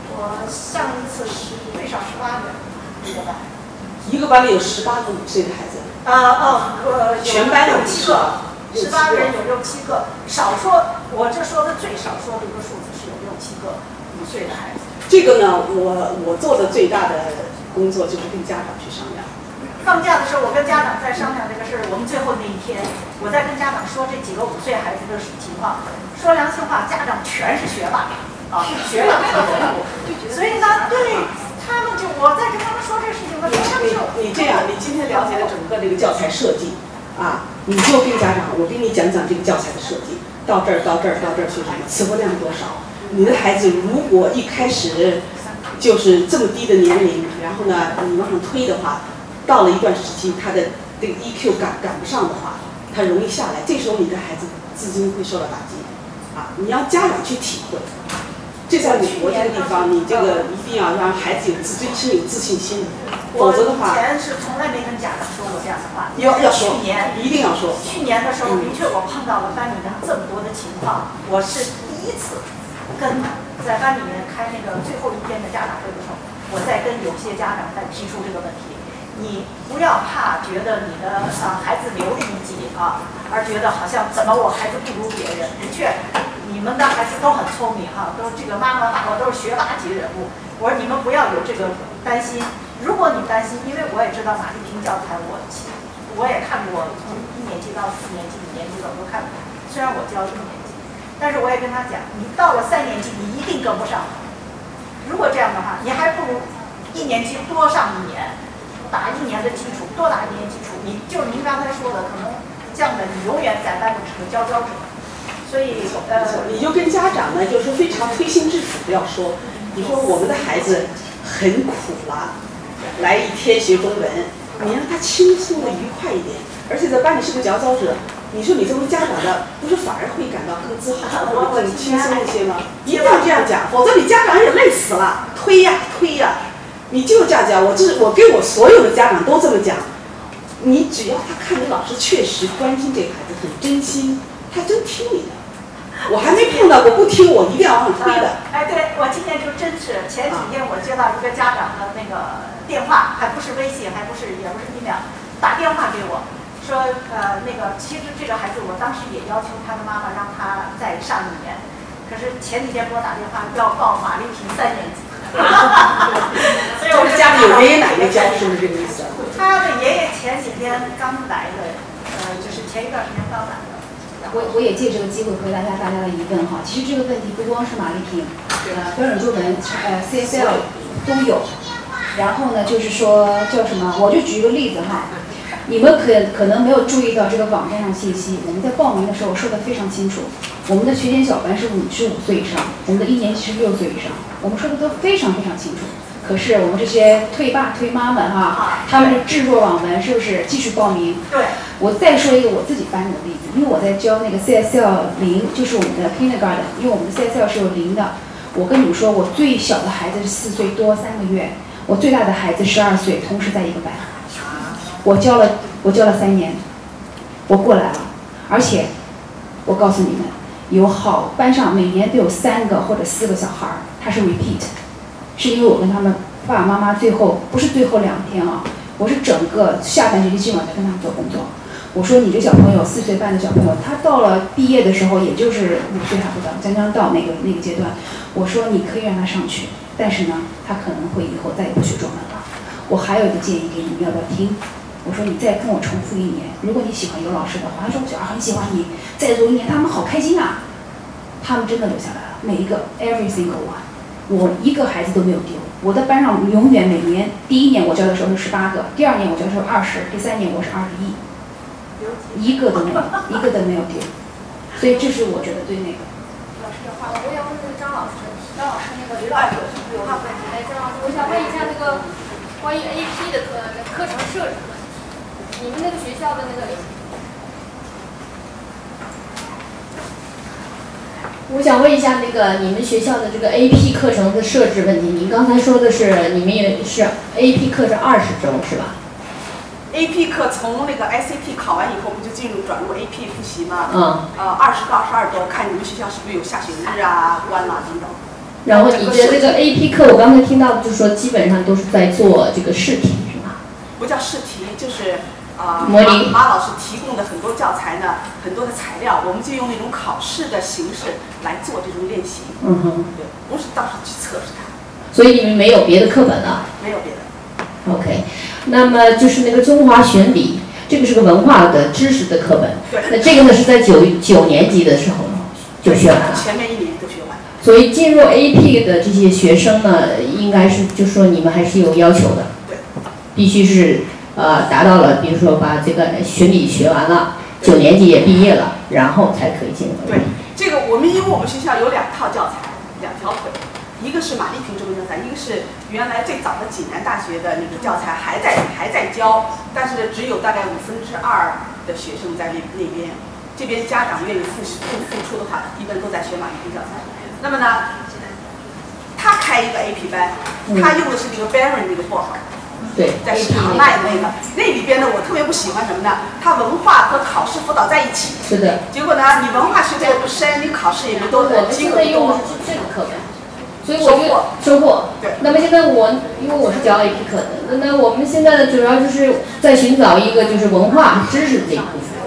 我上一次是最少十八个一个班。一个班里有十八个五岁的孩子。啊哦，呃，全班有七个，十八个人有六七个。少说，我这说的最少说的一个数字是有六七个五岁的孩子。这个呢，我我做的最大的工作就是跟家长去商量。放假的时候，我跟家长在商量这个事儿。我们最后那一天，我在跟家长说这几个五岁孩子的情况。说良心话，家长全是学霸啊，学霸级人物。所以呢，对他们就我在跟他们说这事情的时候，你你这样，你今天了解了整个这个教材设计啊，你就跟家长，我给你讲讲这个教材的设计。到这儿到这儿到这儿学什么？词汇量多少？你的孩子如果一开始就是这么低的年龄，然后呢，你往上推的话。到了一段时期，他的这个 EQ 赶赶不上的话，他容易下来。这时候你的孩子自尊会受到打击，啊，你要家长去体会。这在美国这个地方，你这个一定要让孩子有自尊心、有自信心，否则的话。以前是从来没跟家长说过这样的话。要要说。去年一定要说。去年的时候，的确我碰到了班里面这么多的情况，我是第一次跟在班里面开那个最后一天的家长会的时候，我在跟有些家长在提出这个问题。你不要怕，觉得你的啊孩子留了一级啊，而觉得好像怎么我孩子不如别人。的确，你们的孩子都很聪明哈，都这个妈妈爸爸都是学霸级人物。我说你们不要有这个担心。如果你担心，因为我也知道马丽萍教材，我我也看过从一年级到四年级、五年级的我都看过。虽然我教一年级，但是我也跟他讲，你到了三年级，你一定跟不上。如果这样的话，你还不如一年级多上一年。打一年的基础，多打一年基础，你就是您刚才说的，可能这样的你永远在班里是个佼佼者。所以呃，你就跟家长呢，就是非常推心置腹的要说，你说我们的孩子很苦了，来一天学中文，你让他轻松的愉快一点，而且在班里是个佼佼者，你说你作为家长的，不是反而会感到更自豪，更轻松一些吗？一定要这样讲，否则你家长也累死了，推呀推呀。你就这样讲，我这我跟我所有的家长都这么讲。你只要他看你老师确实关心这个孩子，很真心，他真听你的。我还没碰到过不听，我一定要往推的。哎，对，我今天就真是前几天我接到一个家长的那个电话，还不是微信，还不是也不是 email，打电话给我，说呃那个其实这个孩子我当时也要求他的妈妈让他再上一年，可是前几天给我打电话要报马丽萍三年级。所以我们家里有爷爷奶奶教，是不是这个意思？他的爷爷前几天刚来的，呃，就是前一段时间刚来的。我我也借这个机会回答一下大家的疑问哈。其实这个问题不光是马丽萍，呃，标准中文，呃，CSL 都有。然后呢，就是说叫什么？我就举一个例子哈。你们可可能没有注意到这个网站上信息。我们在报名的时候说的非常清楚，我们的学前小班是五十五岁以上，我们的一年级是六岁以上，我们说的都非常非常清楚。可是我们这些退爸退妈们哈，他们是置若罔闻，是不是？继续报名。对。我再说一个我自己班的例子，因为我在教那个 CSL 零，就是我们的 Kindergarten，因为我们的 CSL 是有零的。我跟你们说，我最小的孩子是四岁多三个月。我最大的孩子十二岁，同时在一个班，我教了我教了三年，我过来了，而且我告诉你们，有好班上每年都有三个或者四个小孩儿，他是 repeat，是因为我跟他们爸爸妈妈最后不是最后两天啊，我是整个下半学期基本上在跟他们做工作。我说你这小朋友四岁半的小朋友，他到了毕业的时候也就是五岁还不到，将将到那个那个阶段。我说你可以让他上去，但是呢，他可能会以后再也不学中文了。我还有一个建议给你们，要不要听？我说你再跟我重复一年，如果你喜欢尤老师的话，他说我小孩很喜欢你，再做一年，他们好开心啊。他们真的留下来了，每一个 every single one，我一个孩子都没有丢。我的班上永远每年第一年我教的时候是十八个，第二年我教的时候二十，第三年我是二十一。一个都没有，一个都没有丢，所以这是我觉得对那个。老师的话，我要问那个张老师，张老师那个刘老师有话问题。哎，张老师，我想问一下那个关于 AP 的课课程设置你们那个学校的那个。我想问一下那个你们学校的这个 AP 课程的设置问题，您刚才说的是你们也是 AP 课是二十周是吧？AP 课从那个 ICT 考完以后，不就进入转入 AP 复习吗？嗯。呃，二十到二十二周，看你们学校是不是有下学日啊、关啊等等。然后你的这个 AP 课，我刚才听到的就是说，基本上都是在做这个试题，是吗？不叫试题，就是啊，模拟。马老师提供的很多教材呢，很多的材料，我们就用那种考试的形式来做这种练习。嗯哼。对，不是到时去测试它。所以你们没有别的课本了？没有别的。OK。那么就是那个中华选理，这个是个文化的知识的课本。对。那这个呢是在九九年级的时候就学完了。前面一年都学完了。所以进入 AP 的这些学生呢，应该是就说你们还是有要求的。对。必须是呃达到了，比如说把这个学理学完了，九年级也毕业了，然后才可以进入。对，这个我们因为我们学校有两套教材，两条腿。一个是马丽萍中文教材，一个是原来最早的济南大学的那个教材还在还在教，但是只有大概五分之二的学生在那那边，这边家长愿意付付付出的话，一般都在学马丽萍教材。那么呢，他开一个 AP 班，他用的是那个 Baron 那个薄荷，对，在市场卖的那个，那里边呢我特别不喜欢什么呢？他文化和考试辅导在一起，是的。结果呢，你文化学的也不深，你考试也没多，我们现在用的是这个课本。所以我就收获。对。那么现在我，因为我是教 AP 课的，那那我们现在呢，主要就是在寻找一个就是文化知识这一部分。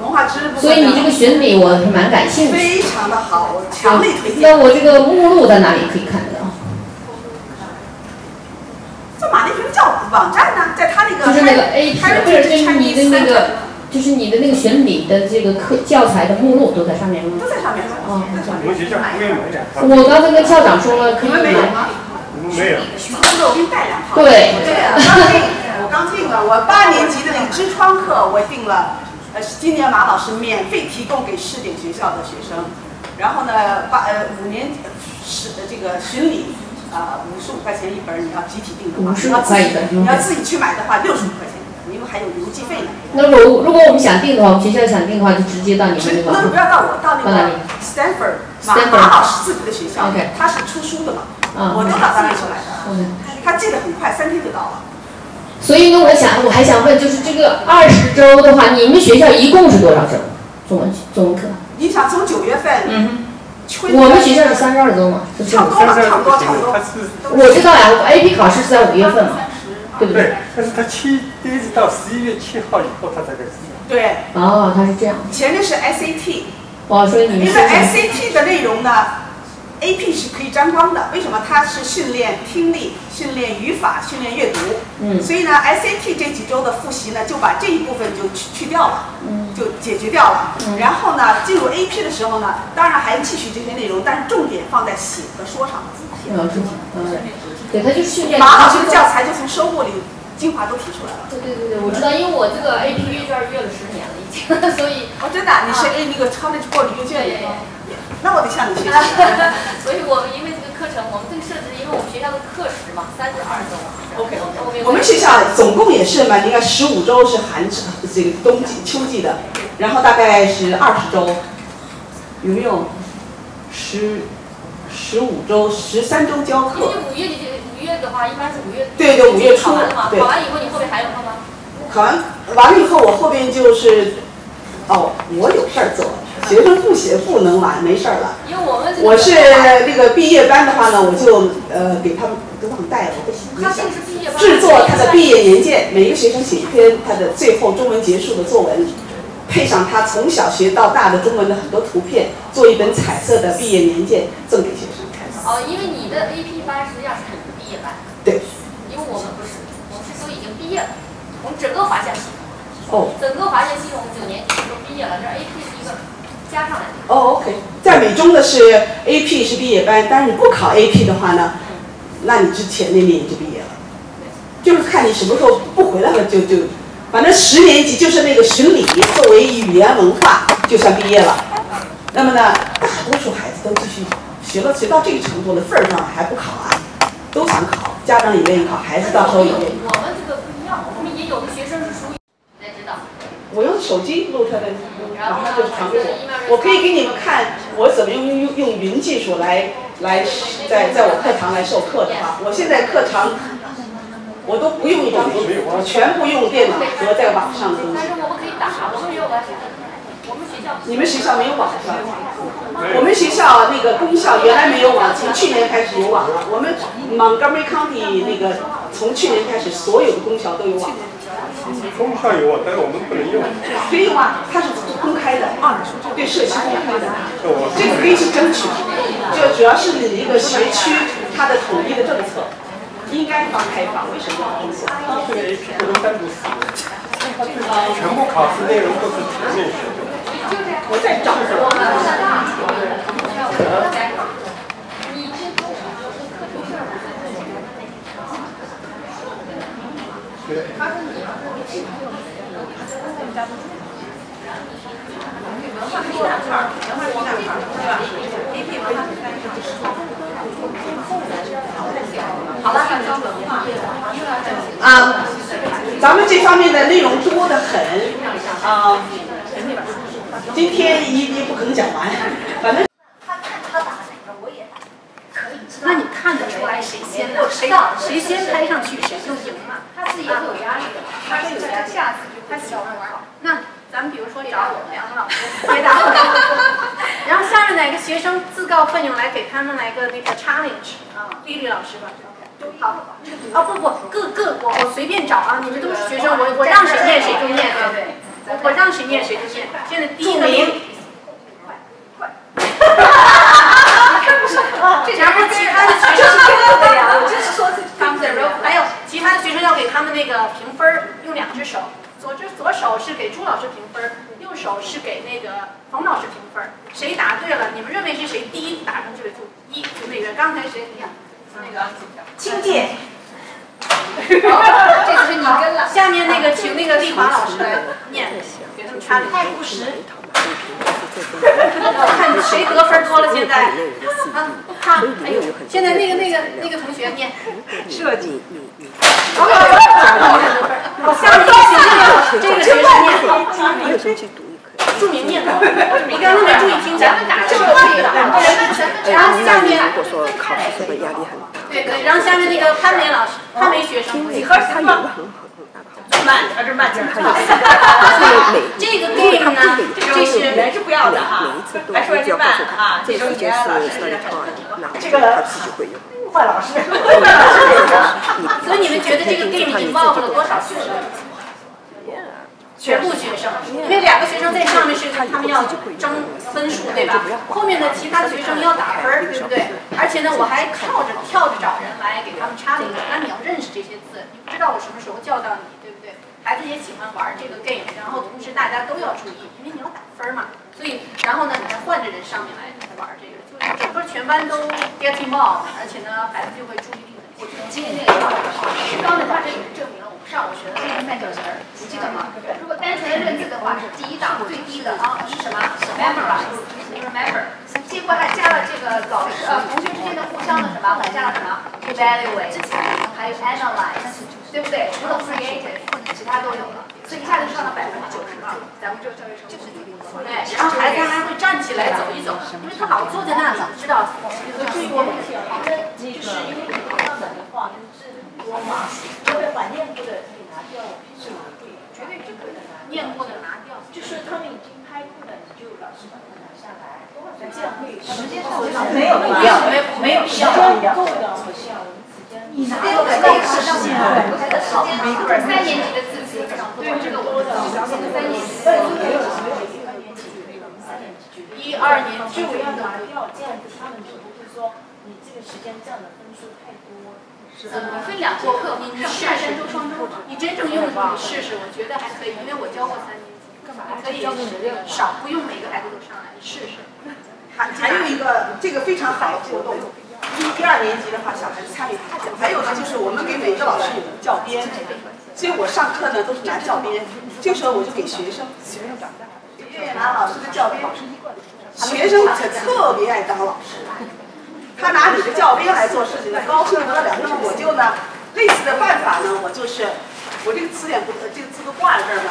文化知识。所以你这个选理我是蛮感兴趣。非常的好，我强力推荐。那我这个目录在哪里可以看得到？在马丽萍教网站呢，在他那个。就是那个 AP，或者就是你的那个。就是你的那个选理的这个课教材的目录都在上面吗？都在上面。哦，我们学校不愿买两套。我刚才跟校长说了，可以买吗？没有。我给你带两套。对。对啊，刚订，我刚订了。我八年级的那个知窗课我订了，呃，今年马老师免费提供给试点学校的学生。然后呢，八呃五年是这个巡理，啊五十五块钱一本，你要集体订的话，你要自己你要自己去买的话，六十五块钱一本。因为还有邮寄费呢。那如如果我们想订的话，我们学校想订的话，就直接到你们那个。那不要到我，到那个 Stanford 马马老师自己的学校。OK。他是出书的嘛？我都到他那去来的。他寄的很快，三天就到了。所以呢，我想我还想问，就是这个二十周的话，你们学校一共是多少周？中文中文课？你想从九月份？嗯。我们学校是三十二周嘛？差不多，差不多，差不多。我知道呀，我 AP 考试是在五月份嘛。对不对？但是他七，一直到十一月七号以后，他才开始。对。哦，他是这样。前面是 SAT。哦，所以你们。因为 SAT 的内容呢，AP 是可以沾光的。为什么？它是训练听力、训练语法、训练阅读。嗯。所以呢，SAT 这几周的复习呢，就把这一部分就去去掉了。嗯。就解决掉了。嗯。然后呢，进入 AP 的时候呢，当然还继续这些内容，但是重点放在写和说上。嗯，嗯。对，他就训练。马老师的教材就从收获里精华都提出来了。对对对对，我知道，因为我这个 AP 阅卷阅了十年了已经，所以。哦，真的，你是 A 那个 College Board 阅卷的。那我得向你学习。所以我们因为这个课程，我们这个设置，因为我们学校的课时嘛，三十二周。OK OK。我们学校总共也是嘛，应该十五周是寒这个冬季、秋季的，然后大概是二十周，有没有？十。十五周、十三周教课。因为五月就五五月的话，一般是五月。对对五月初考完了嘛？考完以后你后面还有课吗？考完完了以后，我后边就是，哦，我有事儿做，学生不写不能玩，没事儿了。因为我们我是那个毕业班的话呢，我就呃给他们都忘带了，我不行。他这个是毕业班制作他的毕业年鉴，每一个学生写一篇他的最后中文结束的作文，配上他从小学到大的中文的很多图片，做一本彩色的毕业年鉴赠给学生。哦，因为你的 AP 班实际上是你的毕业班，对，因为我们不是，我们是都已经毕业了，我们整个华夏系统，哦整个华夏系统九年级都毕业了，这 AP 是一个加上来。哦，OK，在美中的是 AP 是毕业班，但是你不考 AP 的话呢，那你之前那年就毕业了，就是看你什么时候不回来了就就，反正十年级就是那个巡礼作为语言文化就算毕业了。那么呢，大多数孩子都继续学了，学到这个程度了，份儿上还不考啊，都想考，家长也愿意考，孩子到时候也愿意考。我们这个不一样，我们也有的学生是属于，你才知道。我手机录出来的，马上就传给我。我可以给你们看我怎么用用用云技术来来在在我课堂来授课的哈，我现在课堂我都不用一张纸，我全部用电脑和在网上的东西。你们学校没有网是吧？我们学校那个公校原来没有网，从去年开始有网了。我们 Montgomery County 那个从去年开始所有的公校都有网了。公校有啊，但是我们不能用。所以用啊，它是公开的，对社区公开的，这个可以去争取。就主要是你一个学区它的统一的政策，应该放开放，为什么要封锁？这个 AP 不能单独使用，全部考试内容都是全面学的。我在找好了，啊，咱们这方面的内容多得很啊。今天一一不可能讲完，反正他看他打哪个，我也打。可以知道。那你看得出来谁先我知道谁先拍上去谁就赢了。他自己也会有压力的，他有压力下次就他喜欢玩儿。那咱们比如说找我们两个老师 回答我 然后下面哪个学生自告奋勇来给他们来个那个 challenge 啊，丽丽老师吧。好，哦不不，各各我我随便找啊，你们都是学生，我我让谁念谁就念啊，我我让谁念谁就念。现在第一个名，这然后其他的学生对呀，我就是说这他们的还有其他的学生要给他们那个评分，用两只手，左只左手是给朱老师评分，右手是给那个冯老师评分。谁答对了，你们认为是谁第一答上去的就一，就那个刚才谁呀？那个清界。这就是你跟了。下面那个请那个丽华老师 来念，给他。太不实。看谁得分多了，现在啊，看，哎呦，现在那个那个那个同学念设计。好，下面请这个这个学生念。著名念头，你刚才没注意听，咱们打这个可以的。然后下面，如果说考试是不是压力很大？对对，然后下面那个潘梅老师，潘梅学生，几何他有个很好很大的好处，慢，它是慢点。这个 game 呢，这是人是不要的哈，每一次都是只要告诉他，这个时间是 study time，然后他自己会用。坏老师。所以你们觉得这个 game 已经 involve 了多少学生？全部学生，因为两个学生在上面是他们要争分数，对吧？后面的其他学生要打分儿，对不对？而且呢，我还跳着跳着找人来给他们 challenge，那你要认识这些字，你不知道我什么时候叫到你？孩子也喜欢玩这个 game，然后同时大家都要注意，因为你要打分嘛。所以，然后呢，你再换着人上面来玩这个，就是整个全班都 get involved，而且呢，孩子就会注意力很集中。今天那个刚才他这也证明了我们上午学的那个三角形儿，你记得吗？如果单纯的认字的话，是第一档最低的啊，是什么？memorize，remember。结果还加了这个老师呃同学之间的互相的什么？还加了什么？evaluate，还有 analyze，对不对？除了 creative，其他都有了，所以一下就上了百分之九十了。咱们这个教育成就是对，然后孩子还会站起来走一走，因为他老坐在那里，知道。所以我们就是因为刚刚的话，多嘛，要不要把念过的给拿掉？是吗？绝对不可能念过的拿掉。就是他们已经拍过的，你就老师把它拿下来，那这样会时间上没有必要，没没有必要。够的。你拿掉的那个时间，我觉得时间每个人三年级的字基本上对这个我知道，三年级。一二年就要拿掉，这样子他们就不会说你这个时间占的分数太多。嗯，分两节课，你试试周双周，你真正用你试试，我觉得还可以，因为我教过三年级，你可以少，不用每个孩子都上来，你试试。还还有一个这个非常好的活动。一、一二年级的话，小孩子参与太多。还有呢，就是我们给每个老师有教鞭，所以我上课呢都是拿教鞭。这时候我就给学生，学生长大，愿意拿老师的教鞭。学生可特别爱当老师，他拿你的教鞭来做事情，高兴得了。那么我就呢，类似的办法呢，我就是，我这个词典不，这个字都挂在这儿呢。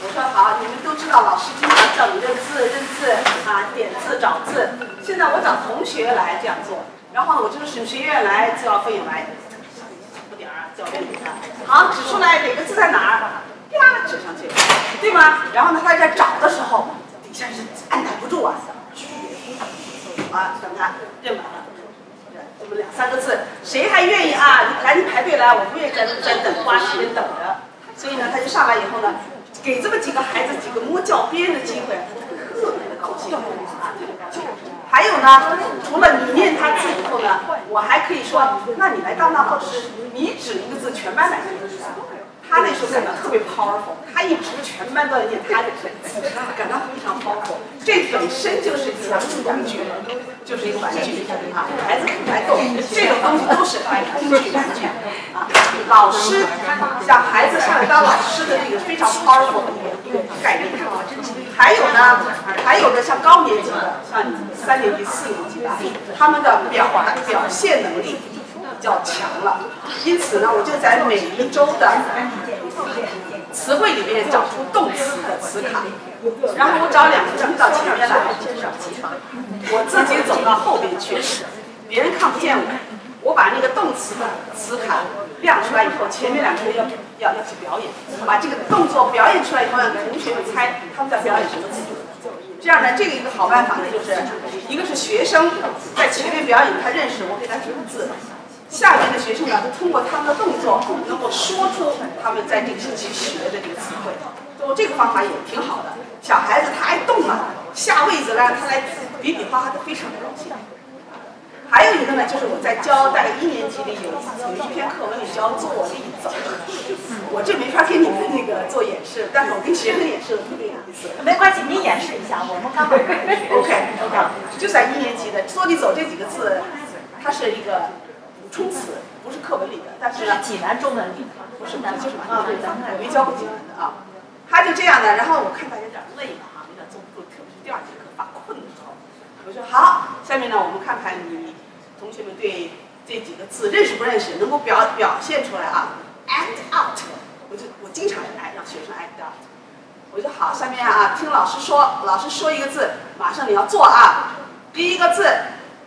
我说好，你们都知道老师经常叫你认字、认字啊，点字、找字。现在我找同学来这样做。然后我就是省学院来，就要费来，不点儿，教练给他。好，指出来哪个字在哪儿，啪指上去，对吗？然后呢，他在找的时候，底下是按捺不住啊，啊，等他认完了，这么两三个字，谁还愿意啊？你赶紧排队来，我不愿意在在等，花时间等着。所以呢，他就上来以后呢，给这么几个孩子几个摸教鞭的机会，他特别的高兴啊，还有呢，除了你念他字以后呢，我还可以说，那你来当当老师，你指一个字，全班来念。他那时候感到特别 powerful，他一指全班都在念他的字，感到非常 powerful。这本身就是一个玩具，就是一个玩具啊，孩子很爱动，这种东西都是工具玩具啊。老师像孩子上来当老师的这个非常 powerful 的一个概念。还有呢，还有的像高年级的，像三年级、四年级的，他们的表达表现能力较强了。因此呢，我就在每一周的词汇里面找出动词的词卡，然后我找两个人到前面来，我自己走到后边去，别人看不见我，我把那个动词的词卡亮出来以后，前面两个人要。要要去表演，把这个动作表演出来以后，让同学们猜他们在表演什么字。这样呢，这个一个好办法呢，就是一个是学生在前面表演，他认识我给他指的字，下面的学生呢，通过他们的动作能够说出他们在这个星期学的这个词汇。我这个方法也挺好的，小孩子他爱动嘛，下位子呢，他来比比划划的非常高兴。还有一个呢，就是我在教大概一年级里有有一篇课文里教做立走，我这没法给你们那个做演示，但是我跟学生演示的特别有意思。没关系，您演示一下，我们刚好。OK OK，就在一年级的“做你走”这几个字，它是一个补充词，不是课文里的，但是是济南中文里的，不是南就是啊，对，咱们我没教过济南的啊。他就这样的，然后我看他有点累了哈，有点坐不住，特别是第二节课发困的时候，我说好，下面呢我们看看你。同学们对这几个字认识不认识？能够表表现出来啊？Act out，我就我经常来让学生 act out。我说好，下面啊，听老师说，老师说一个字，马上你要做啊。第一个字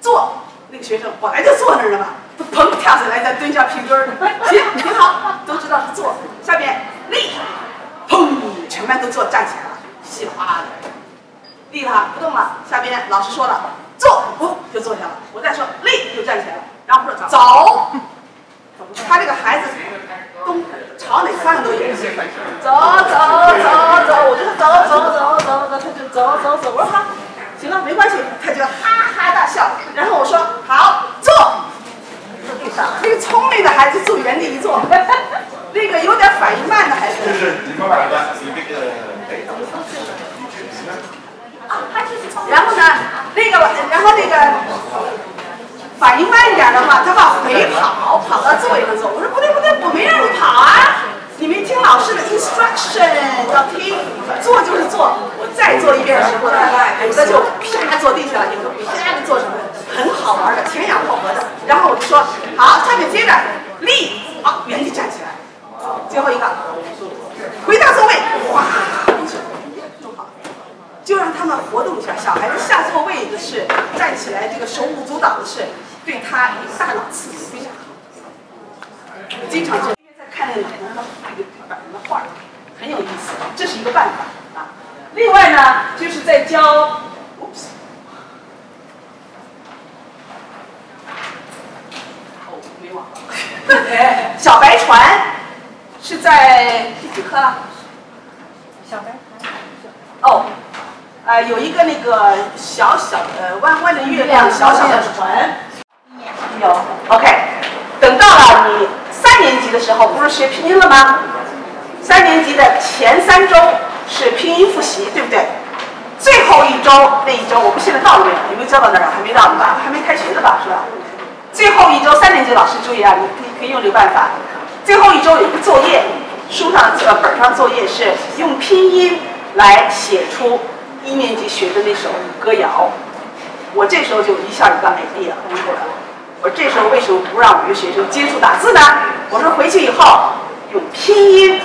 做，那个学生本来就坐那儿了嘛，他砰跳起来，再蹲下屁墩儿，行，挺好，都知道是坐。下面立，砰，全班都坐站起来了，稀里哗啦的，立了不动了。下边老师说了。坐，不就坐下了。我再说立，就站起来了。然后说走，他这个孩子东朝哪方向都有。走走走走，我就说走走走走走，他就走走走。我说好，行了，没关系。他就哈哈大笑。然后我说好，坐。坐地上。那个聪明的孩子坐原地一坐，那个有点反应慢的孩子。然后呢，那个，然后那个反应慢一点的话，他往回跑，跑到座位上坐。我说不对不对，我没让你跑啊！你没听老师的 instruction，要听，坐就是坐。我再坐一遍的时候呢，有的就啪坐地下了，有的啪就坐什么，很好玩的，前仰后合的。然后我就说好，下面接着立，好，原地站起来。最后一个，回到座位，哗。就让他们活动一下，小孩子下座位的事，站起来这个手舞足蹈的事，对他大脑刺激非常好。经常就在看那个老人的那个老人的画，很有意思，这是一个办法啊。另外呢，就是在教。哎，小白船是在第几课了？小白船。哦，呃，有一个那个小小的弯弯的月亮，小小的船。有，OK。等到了你三年级的时候，不是学拼音了吗？三年级的前三周是拼音复习，对不对？最后一周那一周，我们现在到了没有？有没有教到那儿？还没到呢吧？还没开学呢吧？是吧？最后一周，三年级老师注意啊，你可以可以用这个办法。最后一周有一个作业，书上呃本上作业是用拼音来写出一年级学的那首歌谣。我这时候就一下就干没地了，悟出来了。我这时候为什么不让我们的学生接触打字呢？我说回去以后用拼音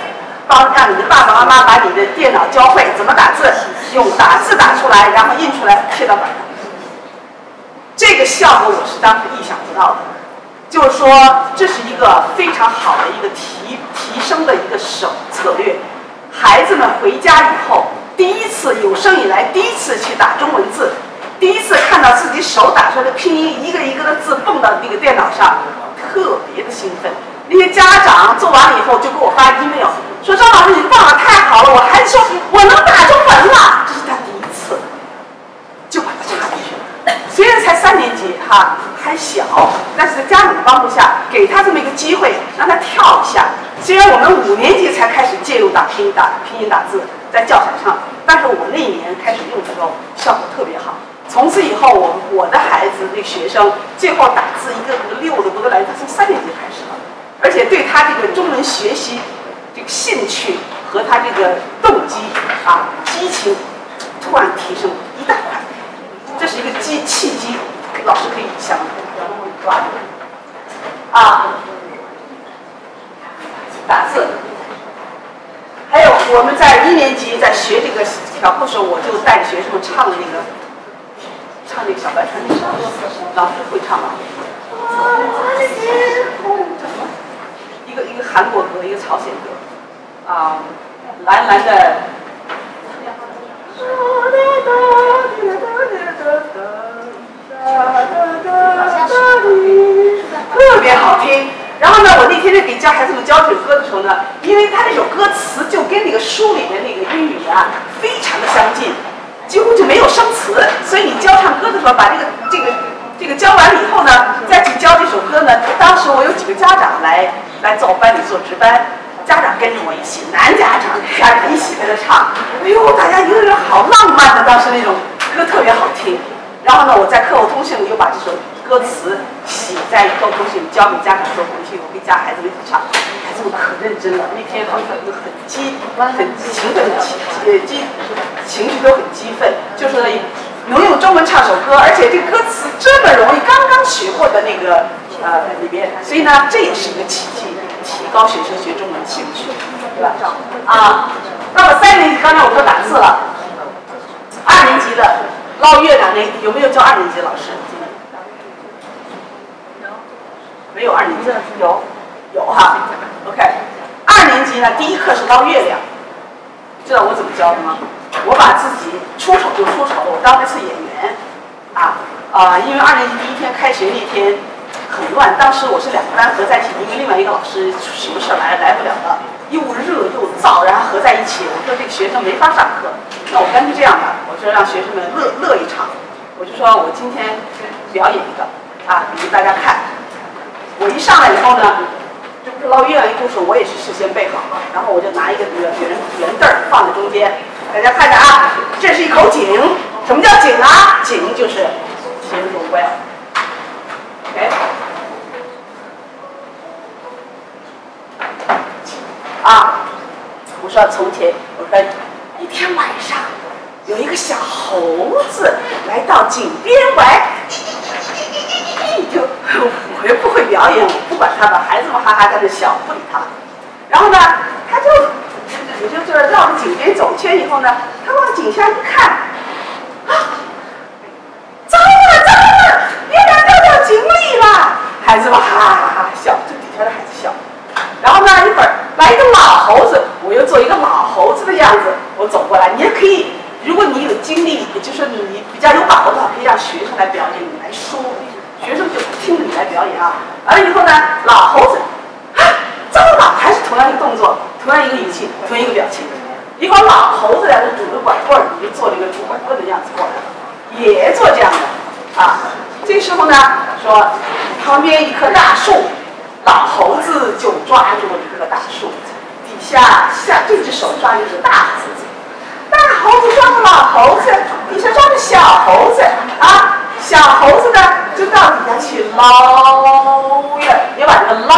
帮让你的爸爸妈妈把你的电脑教会怎么打字，用打字打出来，然后印出来贴到本上。这个效果我是当时意想不到的，就是说这是一个非常好的一个提提升的一个手策略。孩子们回家以后，第一次有生以来第一次去打中文字，第一次看到自己手打出来的拼音一个一个的字蹦到那个电脑上，特别的兴奋。那些家长做完了以后就给我发 email 说：“张老师，你棒了，太好了！”我孩子说：“我能打中文了。”这是他第一次，就把他插进去。虽然才三年级哈，还小，但是家长的帮助下，给他这么一个机会，让他跳一下。虽然我们五年级才开始介入打拼音打拼音打字在教材上，但是我那一年开始用的时候效果特别好。从此以后，我我的孩子那学生最后打字一个个溜的不得了，他从三年级开始了，而且对他这个中文学习这个兴趣和他这个动机啊激情突然提升一大块。这是一个机契机，老师可以想抓住啊，打字。还有我们在一年级在学这个调课时候，我就带学生们唱那个唱那个小白船，老师会唱吗？一个一个韩国歌，一个朝鲜歌，啊，蓝蓝的。特别好听。然后呢，我那天在给教孩子们教这首歌的时候呢，因为他那首歌词就跟那个书里面那个英语啊非常的相近，几乎就没有生词，所以你教唱歌的时候，把这个这个这个教完了以后呢，再去教这首歌呢。当时我有几个家长来来在我班里做值班。家长跟着我一起，男家长、女家一起在那唱，哎呦，大家一个人好浪漫的，当时那种歌特别好听。然后呢，我在课后通讯里又把这首歌词写在课后通讯里交给家长说回去，我跟家孩子们一起唱，孩子们可认真了。那天他们很激、很情奋、激呃激情绪都很激愤，就是能用中文唱首歌，而且这歌词这么容易，刚刚学过的那个呃里边，所以呢，这也是一个奇迹。提高学生学中文兴趣，对吧？啊，那么三年级刚才我说打字了，二年级的捞月亮那有没有教二年级老师？没有二年级有，有哈。OK，二年级呢，第一课是捞月亮，知道我怎么教的吗？我把自己出丑就出丑，我当那次演员，啊啊，因为二年级第一天开学那天。很乱，当时我是两个班合在一起，因为另外一个老师什么事来来不了了，又热又燥，然后合在一起，我说这个学生没法上课，那我干脆这样吧，我说让学生们乐乐一场，我就说我今天表演一个啊，给大家看。我一上来以后呢，这不是捞月亮一故事，我也是事先备好了，然后我就拿一个圆圆圆凳儿放在中间，大家看着啊，这是一口井，什么叫井啊？井就是形容歪。OK，啊，我说从前，我说一天晚上，有一个小猴子来到井边玩，就我又不会表演，我不管他吧，孩子们哈哈在那笑，不理他。然后呢，他就也就是绕着井边走圈以后呢，他往井下一看，啊。井里了，经历了孩子们哈哈哈笑，这底下的孩子笑。然后呢，一会儿来一个老猴子，我又做一个老猴子的样子，我走过来。你也可以，如果你有精力，也就是你比较有把握的话，可以让学生来表演，你来说，学生就听着你来表演啊。完了以后呢，老猴子，啊，这么老还是同样一个动作，同样一个语气，同样一个表情。一会儿老猴子来了，拄着拐棍儿，你就做了一个拄拐棍的样子过来了，也做这样的啊。这时候呢，说旁边一棵大树，老猴子就抓住了一棵大树，底下下这只手抓的是大猴子，大猴子抓着老猴子，底下抓着小猴子啊，小猴子呢就到底下去捞呀，要把这个捞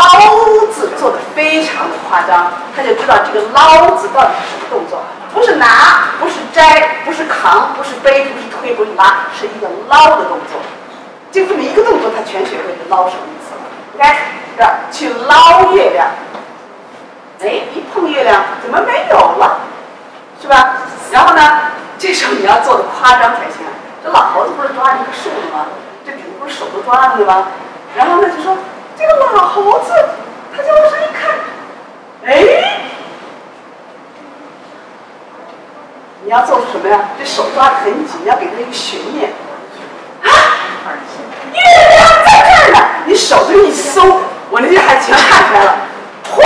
字做的非常的夸张，他就知道这个捞字到底是什么动作，不是拿，不是摘，不是扛，不是背，不是推，不是拉，是一个捞的动作。就这么一个动作，他全学会了捞什么意思了。OK，这去捞月亮。哎，一碰月亮，怎么没有了？是吧？然后呢，这时候你要做的夸张才行。这老猴子不是抓一个树的吗？这顶不是手都抓着的吗？然后呢，就说这个老猴子，他就往上一看，哎，你要做出什么呀？这手抓的很紧，要给他一个悬念。啊，月亮在这儿呢！你手这么一松，我那些孩子全看出来了。哗，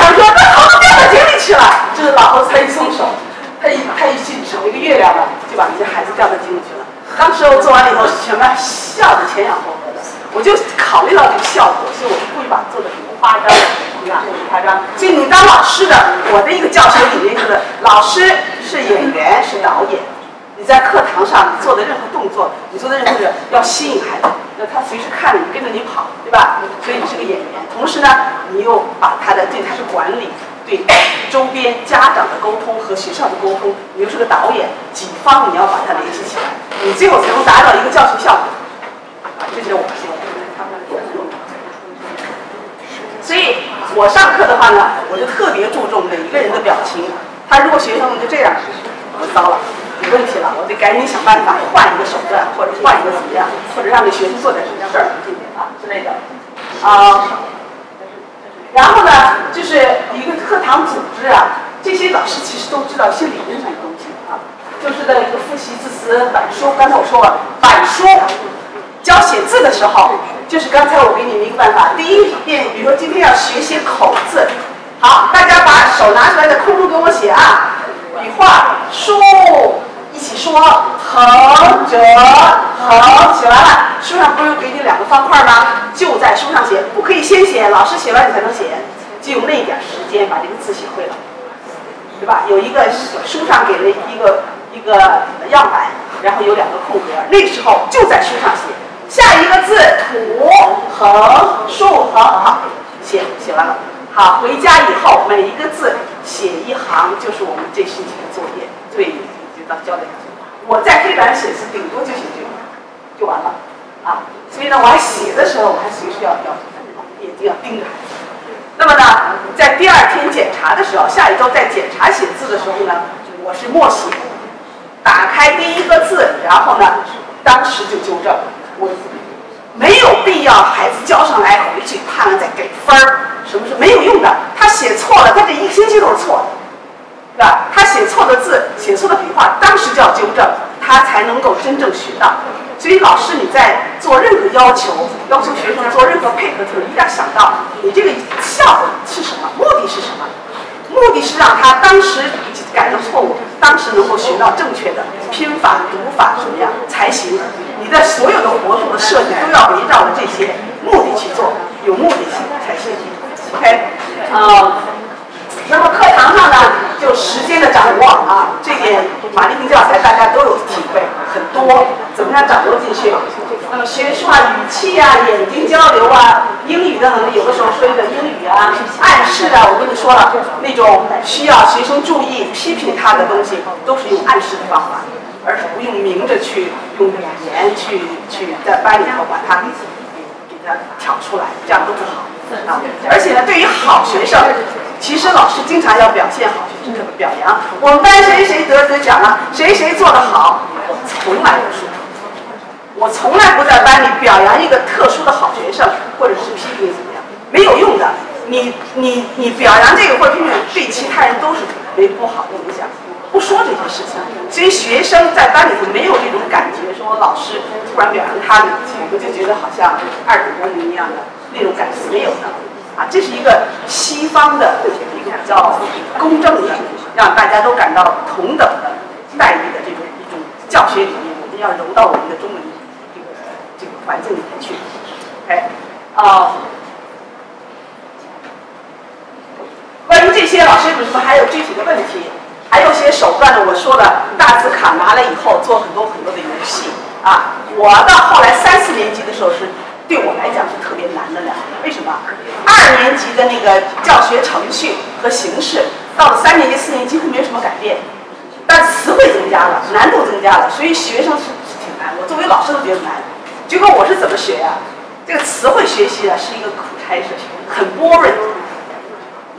他说那猴子掉到井里去了。就是老头子一松手，他一他一去找一个月亮了，就把那些孩子掉到井里去了。当时我做完了以后，全班笑得前仰后合的。我就考虑到这个效果，所以我故意把它做的很夸张，你看很夸张。所以你当老师的，我的一个教学理念就是：老师是演员，是导演。你在课堂上做的任何动作，你做的任何事要吸引孩子，那他随时看着你，跟着你跑，对吧？所以你是个演员。同时呢，你又把他的对他是管理、对周边家长的沟通和学校的沟通，你又是个导演，几方你要把它联系起来，你最后才能达到一个教学效果。啊，这些我说所以，我上课的话呢，我就特别注重每一个人的表情。他如果学生就这样，我糟了。有问题了，我得赶紧想办法换一个手段，或者换一个怎么样，或者让这学生做点什么事儿啊之类的啊。然后呢，就是一个课堂组织啊，这些老师其实都知道一些理论上的东西啊，就是在一个复习字词板书。刚才我说了，板书教写字的时候，就是刚才我给你们一个办法，第一遍，比如说今天要学写口字，好，大家把手拿出来在空中给我写啊，笔画竖。一起说。横折横，写完了，书上不是给你两个方块吗？就在书上写，不可以先写，老师写。完你才能写，就用那点时间把这个字写。会了，对吧？有一个书上给了一个一个样板，然后有两个空格，那个时候就在书上写，下一个字土横竖横，好，写。写。完了，好，回家以后每一个字写一行，就是我们这星期的作业，对。就到交代去，我在黑板写字，顶多就写这个，就完了，啊，所以呢，我还写的时候，我还随时要要眼睛要盯着。那么呢，在第二天检查的时候，下一周在检查写字的时候呢，我是默写，打开第一个字，然后呢，当时就纠正，我没有必要孩子交上来回去判了再给分儿，什么是没有用的，他写错了，他这一星期都是错的。对吧？他写错的字，写错的笔画，当时就要纠正，他才能够真正学到。所以老师你在做任何要求，要求学生做任何配合的时候，一定要想到你这个效果是什么，目的是什么？目的是让他当时改正错误，当时能够学到正确的拼法、读法什么样才行。你的所有的活动的设计都要围绕着这些目的去做，有目的性才行。OK，啊。那么课堂上呢，就时间的掌握啊，这点马丽萍教材大家都有体会很多，怎么样掌握进去？那么学说话语气啊，眼睛交流啊，英语的能力有的时候说一个英语啊，暗示啊，我跟你说了，那种需要学生注意批评他的东西，都是用暗示的方法，而是不用明着去用语言去去在班里头把他给给他挑出来，这样都不好啊。而且呢，对于好学生。其实老师经常要表现好学生，表扬？我们班谁谁得得奖了，谁谁做得好，我从来不说。我从来不在班里表扬一个特殊的好学生，或者是批评怎么样，没有用的。你你你表扬这个或者批评对其他人都是没不好的影响。不说这些事情，所以学生在班里头没有这种感觉，说老师突然表扬他们，我就觉得好像二等公民一样的那种感觉没有的。啊，这是一个西方的一个比较公正的，让大家都感到同等的待遇的这种一种教学理念，我们要融到我们的中文这个这个环境里面去。哎，啊，关于这些，老师有什么还有具体的问题？还有些手段呢？我说了，大字卡拿了以后做很多很多的游戏啊。我到后来三四年级的时候是对我来讲是特别难的了。为什么？二年级的那个教学程序和形式，到了三年级、四年级几乎没有什么改变，但词汇增加了，难度增加了，所以学生是是挺难。我作为老师都觉得难。结果我是怎么学呀？这个词汇学习啊是一个苦差事，很 boring。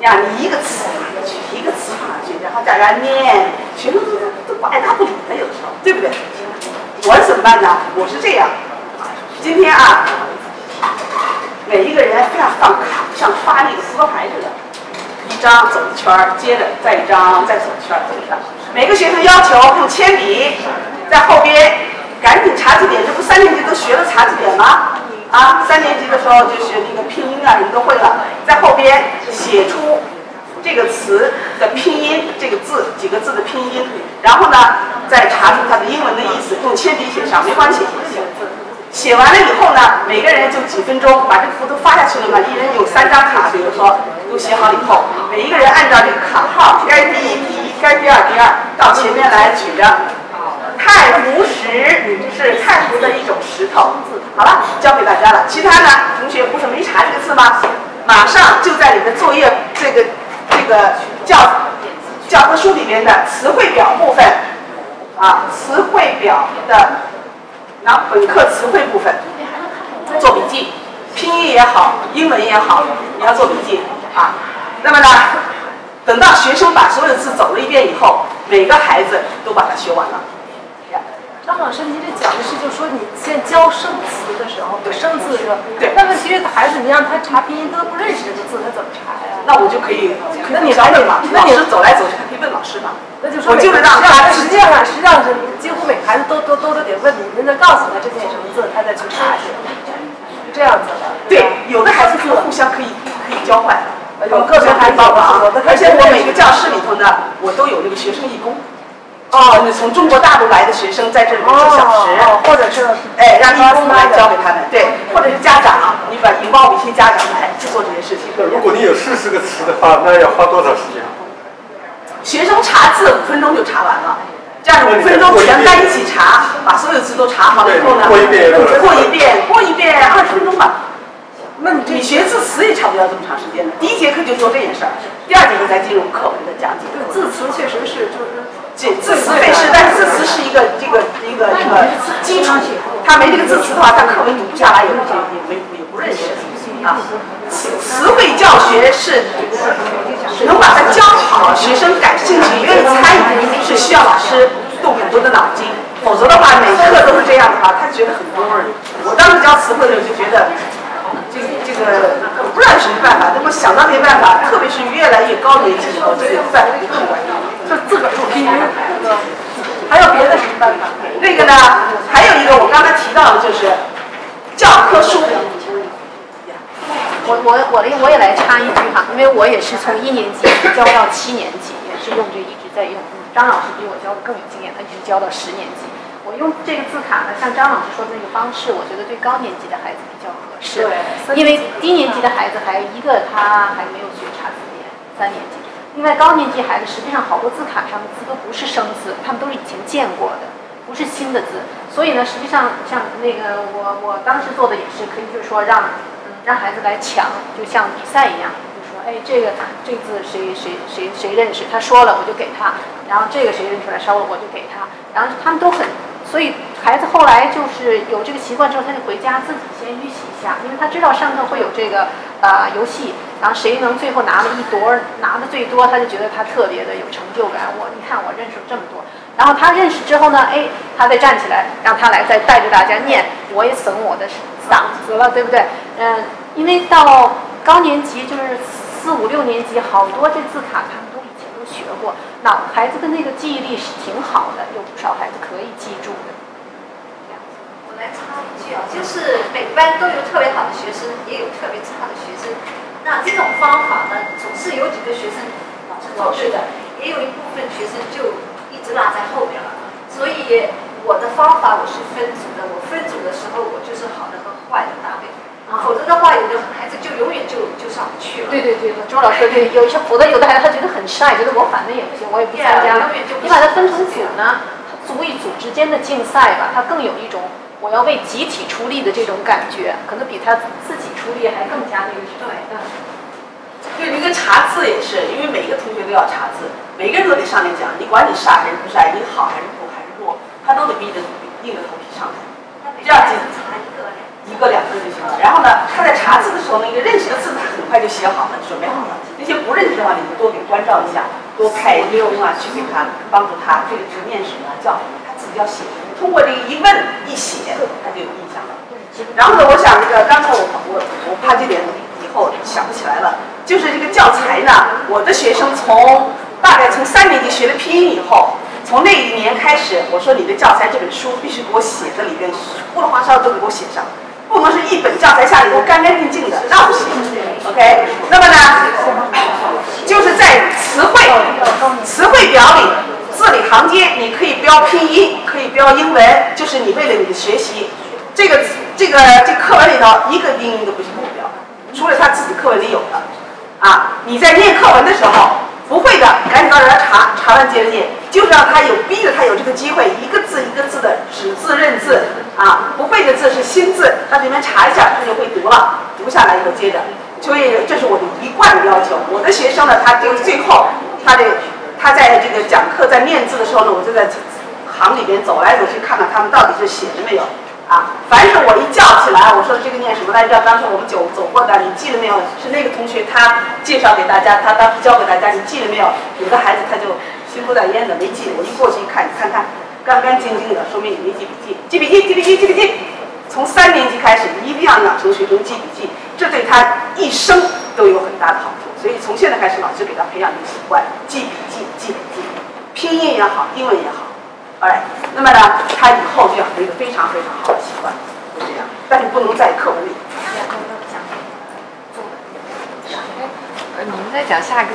呀，你一个词，一个词，然后在那念，学生都都不爱答不理的，有的时候，对不对？我是怎么办呢？我是这样，今天啊，每一个人非要放卡，像发那个扑克牌似的，一张走一圈，接着再一张再走一圈，走一圈。每个学生要求用铅笔在后边赶紧查字典，这不三年级都学了查字典吗？啊，三年级的时候就学那个拼音啊，什么都会了，在后边写出这个词的拼音，这个字几个字的拼音，然后呢再查出它的英文的意思，用铅笔写上，没关系。写完了以后呢，每个人就几分钟把这个图都发下去了嘛，一人有三张卡，比如说都写好了以后，每一个人按照这个卡号，该第一第一，该第二第二，到前面来举着。太湖石是太湖的一种石头。好了，教给大家了。其他呢，同学不是没查这个字吗？马上就在你的作业这个这个教教科书里面的词汇表部分啊，词汇表的那本课词汇部分做笔记，拼音也好，英文也好，你要做笔记啊。那么呢，等到学生把所有的字走了一遍以后，每个孩子都把它学完了。张老师，您这讲的是，就说你先教生词的时候，生字是吧？对。那问题是孩子，你让他查拼音，他都不认识这个字，他怎么查呀？那我就可以，那你教问嘛？老师走来走去，他可以问老师嘛？那就说我就是让他实际上实际上是几乎每个孩子都都都都得问你，您再告诉他这念什么字，他再去查去。这样子的。对，有的孩子他们互相可以可以交换，有个别孩子帮忙，而且我每个教室里头呢，我都有那个学生义工。哦，你从中国大陆来的学生在这里一个小时，或者是哎让义工来教给他们，对，或者是家长，你把引爆一些家长来去做这些事情。如果你有四十个词的话，那要花多少时间？学生查字五分钟就查完了，这样五分钟全班一起查，把所有字都查好了以后呢，过一遍，过一遍，过一遍二十分钟吧。那你你学字词也差不多要这么长时间的，第一节课就做这件事儿，第二节课才进入课文的讲解。对，字词确实是就是。字字词费事，但是字词是一个这个一个一个基础，他没这个字词的话，他课文读不下来，也也也没也不认识啊。词词汇教学是能把它教好，学生感兴趣、愿意参与，是需要老师动很多的脑筋，否则的话，每课都是这样的话，他觉得很 boring。我当时教词汇的时候就觉得，这个这个不知道有什么办法，那么想到没办法，特别是越来越高年级以后，这个办法就更管用。就自个儿做拼音，还有别的什么办法？那个呢？还有一个我刚才提到的就是教科书。我我我我也来插一句哈，因为我也是从一年级教到七年级，也是用这一直在用。张老师比我教的更有经验，他已经教到十年级。我用这个字卡呢，像张老师说的那个方式，我觉得对高年级的孩子比较合适。对。因为低年级的孩子还一个他还没有学查字典，三年级。另外，高年级孩子实际上好多字卡上的字都不是生字，他们都是以前见过的，不是新的字。所以呢，实际上像那个我我当时做的也是可以，就是说让嗯让孩子来抢，就像比赛一样，就说哎这个这个字谁谁谁谁认识，他说了我就给他，然后这个谁认出来烧了我就给他，然后他们都很。所以孩子后来就是有这个习惯之后，他就回家自己先预习一下，因为他知道上课会有这个呃游戏，然后谁能最后拿了一摞拿的最多，他就觉得他特别的有成就感。我你看我认识这么多，然后他认识之后呢，哎，他再站起来，让他来再带着大家念，我也省我的嗓子了，对不对？嗯，因为到高年级就是四五六年级好多这字卡他学过，那孩子的那个记忆力是挺好的，有不少孩子可以记住的。我来插一句啊，就是每班都有特别好的学生，也有特别差的学生。那这种方法呢，总是有几个学生老是做对的，也有一部分学生就一直落在后面了。所以我的方法我是分组的，我分组的时候我就是好的和坏的搭配，否则的话有的孩子就永远就就上不去了。对对对，周老师对，有一些否则有的孩子他觉得很晒，觉得我反正也不行，我也不参加了。你把它分成组呢，组与组之间的竞赛吧，它更有一种我要为集体出力的这种感觉，可能比他自己出力还更加那个什么。对。对，你跟查字也是，因为每一个同学都要查字，每个人都得上来讲，你管你晒还是不晒，你好还是不还是弱，他都得逼着硬着头皮上来。这样子查一个一个两个就行了。然后呢，他在查字的时候呢，一个认识的字他很快就写好了，准备好了。那些不认识的话，你们多给关照一下，多派溜啊去给他帮助他。这个直面什么叫他自己要写，通过这个一问一写，他就有印象了。然后呢，我想这个刚才我我我怕这点以后想不起来了。就是这个教材呢，我的学生从大概从三年级学了拼音以后，从那一年开始，我说你的教材这本书必须给我写在里边，呼啦哗啦都给我写上，不能是一本教材下里头干干净净的，那不行。OK，那么呢，就是在词汇词汇表里，字里行间你可以标拼音，可以标英文，就是你为了你的学习，这个这个这课文里头一个拼音都不行我标，除了他自己课文里有的。啊，你在念课文的时候，不会的，赶紧到这儿查，查完接着念，就是让他有逼着他有这个机会，一个字一个字的指字认字啊，不会的字是新字，到里面查一下，他就会读了，读下来以后接着，所以这是我的一贯的要求。我的学生呢，他就最后，他的他在这个讲课在念字的时候呢，我就在行里边走来走去，看看他们到底是写了没有。啊，凡是我一叫起来，我说这个念什么来着？当时我们走走过的，你记了没有？是那个同学他介绍给大家，他当时教给大家，你记了没有？有的孩子他就心不在焉的没记，我一过去一看，你看看，干干净净的，说明你没记笔记。记笔记，记笔记，记笔记。从三年级开始，一定要养成学生记笔记，这对他一生都有很大的好处。所以从现在开始，老师给他培养一个习惯，记笔记，记笔记，拼音也好，英文也好。哎，那么呢，他以后就养成一个非常非常好的习惯，就这样。但是不能在课文里。呃，你们在讲下一个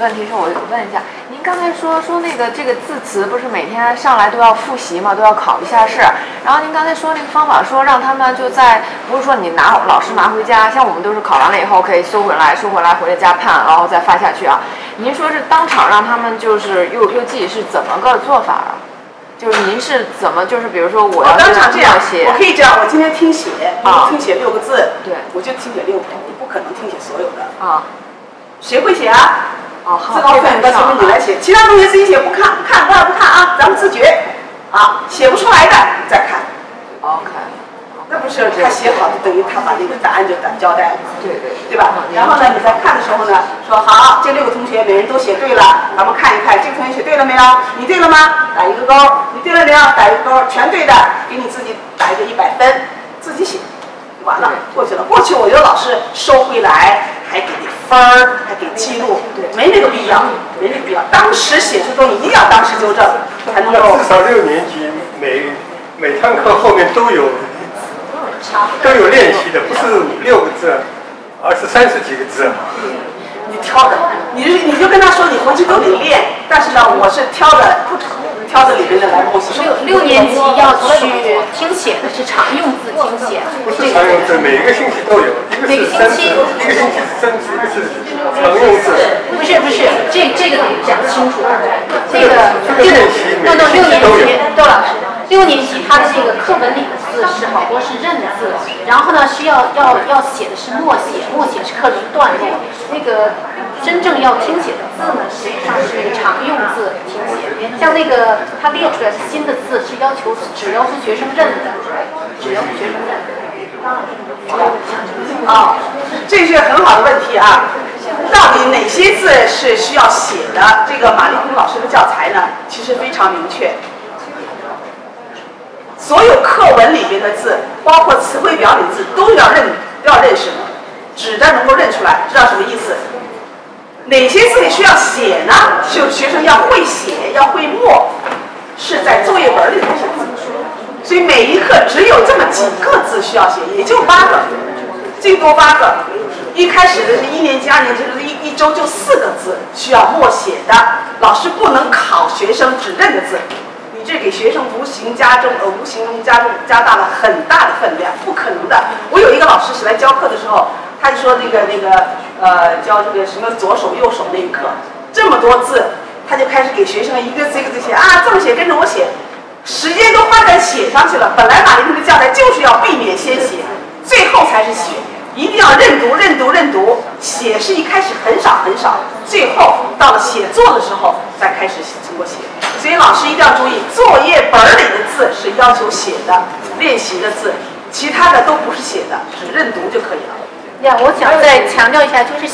问题时，我问一下，您刚才说说那个这个字词不是每天上来都要复习嘛，都要考一下试。然后您刚才说那个方法，说让他们就在不是说你拿老师拿回家，像我们都是考完了以后可以收回来，收回来回来家判，然后再发下去啊。您说是当场让他们就是又又记，是怎么个做法啊？就是您是怎么就是比如说我要当场这样写，我可以这样，我今天听写，啊，听写六个字，对，我就听写六个，我不可能听写所有的啊。谁会写啊？哦，自告奋勇的从你来写，其他同学自己写不看，不看不看不看啊，咱们自觉啊，写不出来的再看。OK。那不是他写好就等于他把那个答案就打交代了，对对，对吧？然后呢，你在看的时候呢，说好，这六个同学每人都写对了，咱们看一看这个同学写对了没有？你对了吗？打一个勾。你对了没有？打一个勾。全对的，给你自己打一个一百分，自己写，完了，过去了。过去我觉得老师收回来，还给你分儿，还给记录，没那个必要，没那个必要。当时写出东西一定要当时纠正，才能够。至少六年级每每堂课后面都有。都有练习的，不是五六个字，而是三十几个字。你挑的，你你就跟他说，你回去都得练。但是呢，我是挑的不挑的里面的来默写。六六年级要去听写的是常用字听写，不是常用字，每一个星期都有，一个是三十，一个星期是三个是常用字。不是不是，这这个得讲清楚。这个这个练习每个星期都有。窦老师。六年级他的这个课本里的字是好多是认字，然后呢需要要要写的是默写，默写是课程段落。那个真正要听写的字呢，实际上是那个常用字听写。像那个他列出来新的字是要求只要求学生认的，只要求学生认。啊，这是很好的问题啊！到底哪些字是需要写的？这个马丽红老师的教材呢，其实非常明确。所有课文里边的字，包括词汇表里的字，都要认，要认识，指着能够认出来，知道什么意思？哪些字需要写呢？就学生要会写，要会默，是在作业本里头写字。所以每一课只有这么几个字需要写，也就八个，最多八个。一开始的是一年级、二年级的一一周就四个字需要默写的，老师不能考学生只认的字，这给学生无形加重呃无形中加重加大了很大的分量，不可能的。我有一个老师是来教课的时候，他就说那个那个呃教这个什么左手右手那一课，这么多字，他就开始给学生一个字一个字写啊，这么写跟着我写，时间都花在写上去了。本来马林的教材就是要避免先写，最后才是写。一定要认读、认读、认读。写是一开始很少很少，最后到了写作的时候再开始通过写。所以老师一定要注意，作业本里的字是要求写的，练习的字，其他的都不是写的，只认读就可以了。呀，我想再强调一下，就是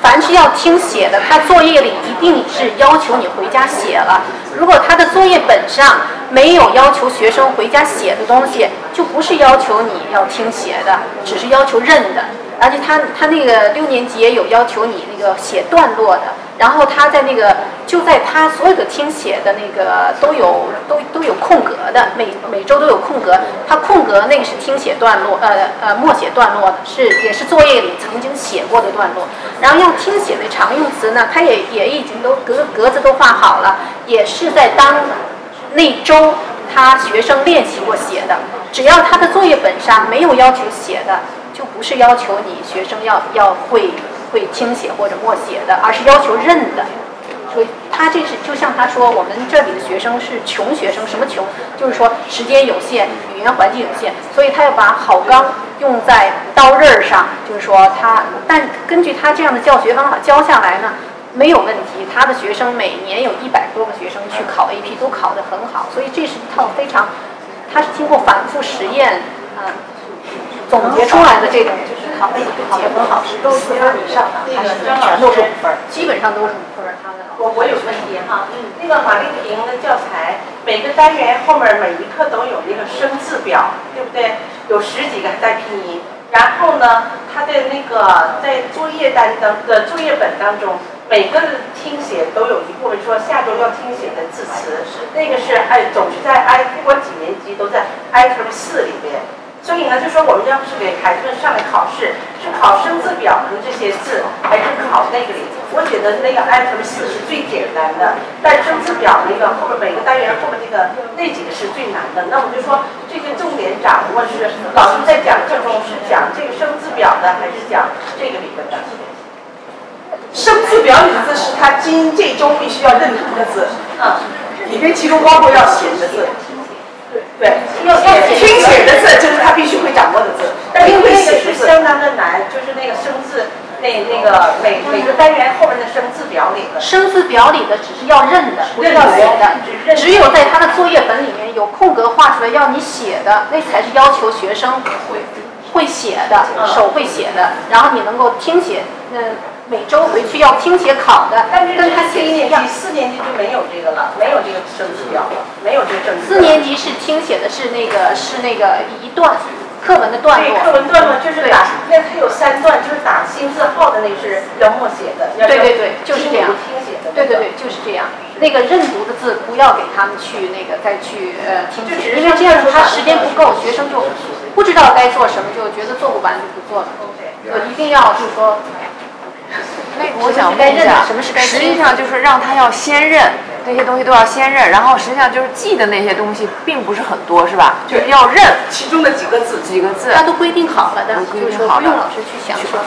凡是要听写的，他作业里一定是要求你回家写了。如果他的作业本上没有要求学生回家写的东西，就不是要求你要听写的，只是要求认的。而且他他那个六年级也有要求你那个写段落的。然后他在那个就在他所有的听写的那个都有都都有空格的，每每周都有空格。他空格那个是听写段落，呃呃默写段落的，是也是作业里曾经写过的段落。然后要听写的常用词呢，他也也已经都格格子都画好了，也是在当那周他学生练习过写的。只要他的作业本上没有要求写的，不是要求你学生要要会。会听写或者默写的，而是要求认的。所以他这是就像他说，我们这里的学生是穷学生，什么穷？就是说时间有限，语言环境有限，所以他要把好钢用在刀刃上。就是说他，但根据他这样的教学方法教下来呢，没有问题。他的学生每年有一百多个学生去考 AP，都考得很好。所以这是一套非常，他是经过反复实验，嗯，总结出来的这种就是。考的考的很好，是都四分以上的，还是全都是五分？基本上都是五分。他的我我有问题哈，那个马丽萍的教材，每个单元后面每一课都有那个生字表，对不对？有十几个带拼音。然后呢，他的那个在作业单当的作业本当中，每个听写都有一部分说下周要听写的字词，那个是哎总是在 I 不管几年级都在 item 四里边。所以呢，就说我们要是给孩子们上来考试，是考生字表的这些字，还是考那个里？我觉得那个 item 四是最简单的，但生字表那个后面每个单元后面那个那几个是最难的。那我就说这些重点掌握是老师在讲课中是讲这个生字表的，还是讲这个里边的？生字表里的字是他今这周必须要认读的字，嗯，里边其中包括要写的字。对，要写听写的字就是他必须会掌握的字，但是那个是相当的难，就是那个生字，那那个每每个单元后面的生字表里的。生字表里的只是要认的，不是要写的。只有在他的作业本里面有空格画出来要你写的，那才是要求学生会会写的，手会写的，然后你能够听写，嗯。每周回去要听写考的，但是跟他四年级、四年级就没有这个了，没有这个生字表了，没有这个生字。四年级是听写的是那个是那个一段课文的段落。对，课文段落就是打，那它有三段，就是打新字号的那是要默写的。对对对，就是这样。听写的。对对对，就是这样。那个认读的字不要给他们去那个再去呃听写，因为这样他时间不够，学生就不知道该做什么，就觉得做不完就不做了。我一定要就是说。那我想问一下，实际上就是让他要先认那些东西都要先认，然后实际上就是记的那些东西并不是很多，是吧？就是要认其中的几个字，几个字，他都规定好了的，规定好的，不用老师去想说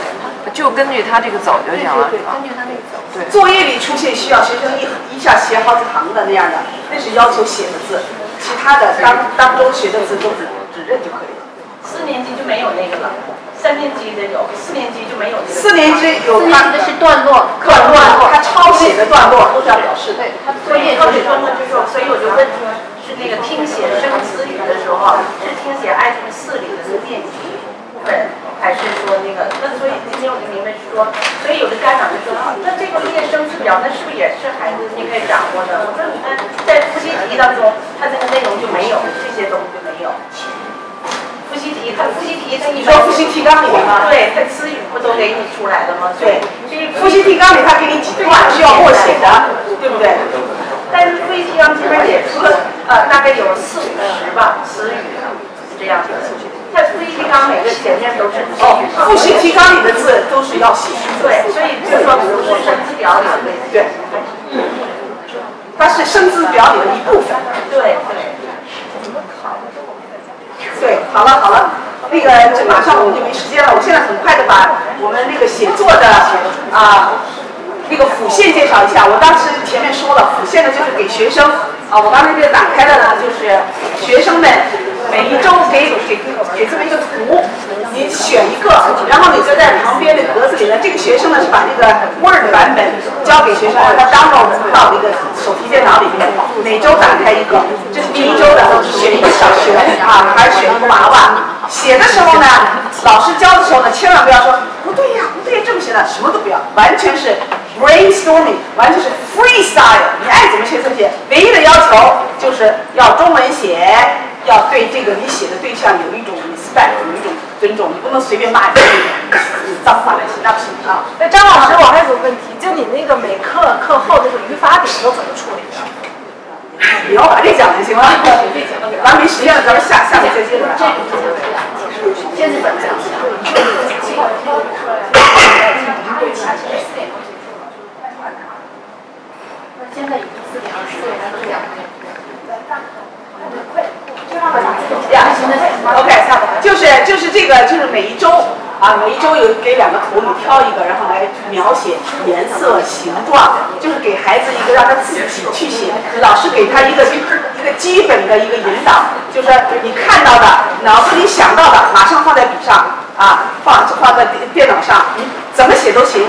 就根据他这个走就行了，对，根据他那个走。对，作业里出现需要学生一一下写好几行的那样的，那是要求写的字，其他的当当中学的字都只只认就可以了。四年级就没有那个了。三年级的有，四年级就没有。四年级有，他的是段落，段落，他抄写的段落都是要表示的。他作业抄写段落就是，所以我就问说，是那个听写生词语的时候，是听写 item 四里的那个电级部分，还是说那个？那所以今天我就明白是说，所以有的家长就说，那这个练生词表，那是不是也是孩子应该掌握的？我说你看，在复习题当中，他这个内容就没有这些东西就没有。复习题，它复习题，它你说复习提纲里面吗？对，它词语不都给你出来的吗？对，复习提纲里他给你几段需要默写的，对不对？但是复习提纲这边也出了，呃，大概有四五十吧，词语这样的。在复习提纲每个前面都是哦，复习提纲里的字都是要写。对，所以就说，比如说生字表里的对，它是生字表里的一部分。对对。对，好了好了，那个这马上我们就没时间了，我现在很快的把我们那个写作的啊那个辅线介绍一下。我当时前面说了，辅线呢就是给学生啊，我刚才这个打开的呢就是学生们每一周给给给这么一个图，你选一个，然后你就在旁边的格子里呢，这个学生呢是把那个 Word 版本交给学生，让他 download 到那个手提电脑里面，每周打开一个，这是第一周的，选一个小学啊，还是选一个娃娃。写的时候呢，老师教的时候呢，千万不要说不对呀，不对呀，这么写的，什么都不要，完全是 brainstorming，完全是 freestyle，你爱怎么写怎么写。唯一的要求就是要中文写，要对这个你写的对象有一种 respect，有一种尊重，你不能随便骂人，脏话来写，那不行啊。那张老师，我还有个问题，就你那个每课课后这个语法点都怎么处理的？你要把这讲就行了，咱没时间了，咱们下下面再接着啊。现在怎么讲？现在已经四点二十了，咱们讲。OK，就是就是这个就是每一周啊，每一周有给两个图，你挑一个，然后来描写颜色、形状，就是给孩子一个让他自己去写。老师给他一个一个基本的一个引导，就是你看到的、脑子里想到的，马上放在笔上啊，放放在电脑上，怎么写都行。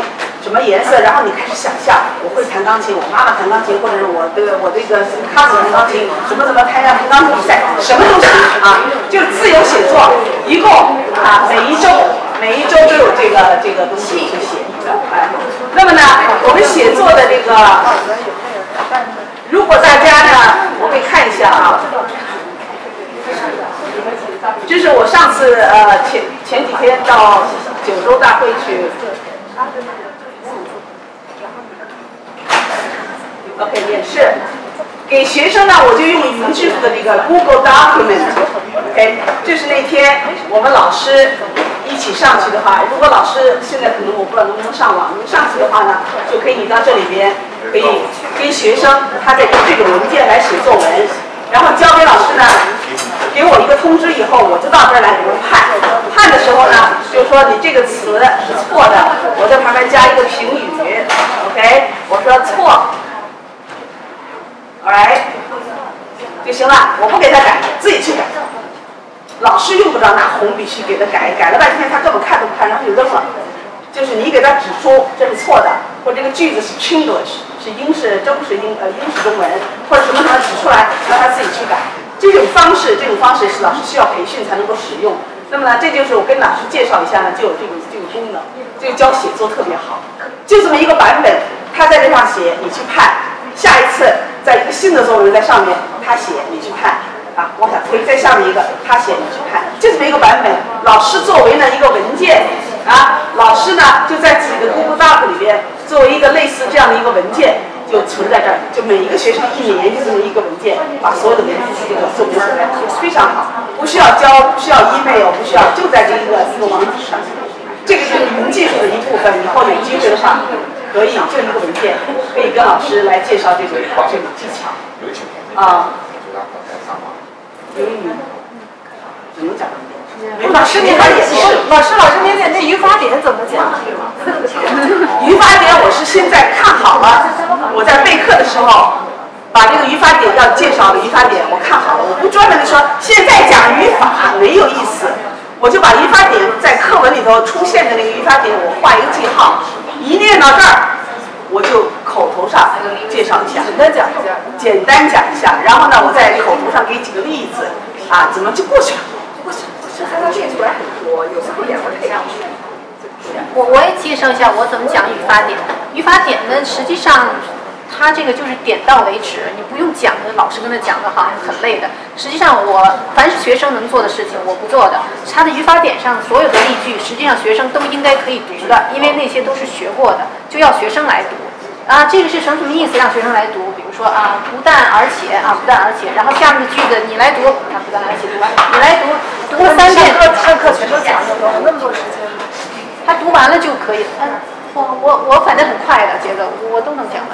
什么颜色？然后你开始想象，我会弹钢琴，我妈妈弹钢琴，或者是我的我这个他子弹钢琴，什么什么参加钢琴比赛，什么都行啊，就自由写作。一共啊，每一周每一周都有这个这个东西去写。哎，那么呢，我们写作的这个，如果大家呢，我给看一下啊，这是我上次呃前前几天到九州大会去。OK，也是给学生呢，我就用云支付的这个 Google Document。OK，这是那天我们老师一起上去的话，如果老师现在可能我不知道能不能上网，能上去的话呢，就可以到这里边可以跟学生他在用这个文件来写作文，然后交给老师呢，给我一个通知以后，我就到这儿来给他们判。判的时候呢，就说你这个词是错的，我在旁边加一个评语。OK，我说错。来就行了，我不给他改，自己去改。老师用不着拿红笔去给他改，改了半天他根本看都不看，然后就扔了。就是你给他指出这是错的，或这个句子是 Chinglish，是英式中式英呃英式中文，或者什么什么指出来，让他自己去改。这种方式，这种方式是老师需要培训才能够使用。那么呢，这就是我跟老师介绍一下呢，就有这个这个功能，这个教写作特别好。就这么一个版本，他在这上写，你去判。下一次，在一个新的作文在上面，他写你去看，啊，往下推，在下面一个他写你去看，就这么一个版本。老师作为呢一个文件，啊，老师呢就在自己的 Google Doc 里边作为一个类似这样的一个文件，就存在这儿。就每一个学生一年就这么一个文件，把所有的文字这个作文写在非常好，不需要交，不需要 email，不需要，就在这一个一个网址上。这个是云技术的一部分，以后有机会的话。可以，就一个文件，可以跟老师来介绍这种这种技巧。啊。英语怎么讲？老师您还老师老师您那那语法点怎么讲？语法点我是现在看好了，我在备课的时候，把这个语法点要介绍的语法点我看好了，我不专门的说现在讲语法没有意思，我就把语法点在课文里头出现的那个语法点我画一个记号。一念到这儿，我就口头上介绍一下，简单讲一下，简单讲一下，然后呢，我在口头上给几个例子，啊，怎么就过去了？过去了。还能列出来很多，有时候两个配上去。我我也介绍一下我怎么讲语法点。语法点呢，实际上他这个就是点到为止，你不用讲的，老师跟他讲的好像很累的。实际上，我凡是学生能做的事情，我不做的。他的语法点上所有的例句，实际上学生都应该可以读的，因为那些都是学过的，就要学生来读。啊，这个是什么什么意思？让学生来读，比如说啊，不但而且啊，不但而且，然后下面的句子你来读，啊，不但而且读完，你来读，读了三遍。上课全都讲了，有那么多时间吗？他读完了就可以。嗯，我我我反正很快的节奏，我都能讲完。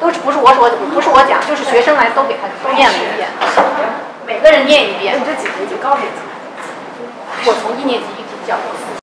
都是不是我说不是我讲，就是学生来都给他都念了一遍，每个人念一遍。你这几年级？高年级？我从一年级一直教到四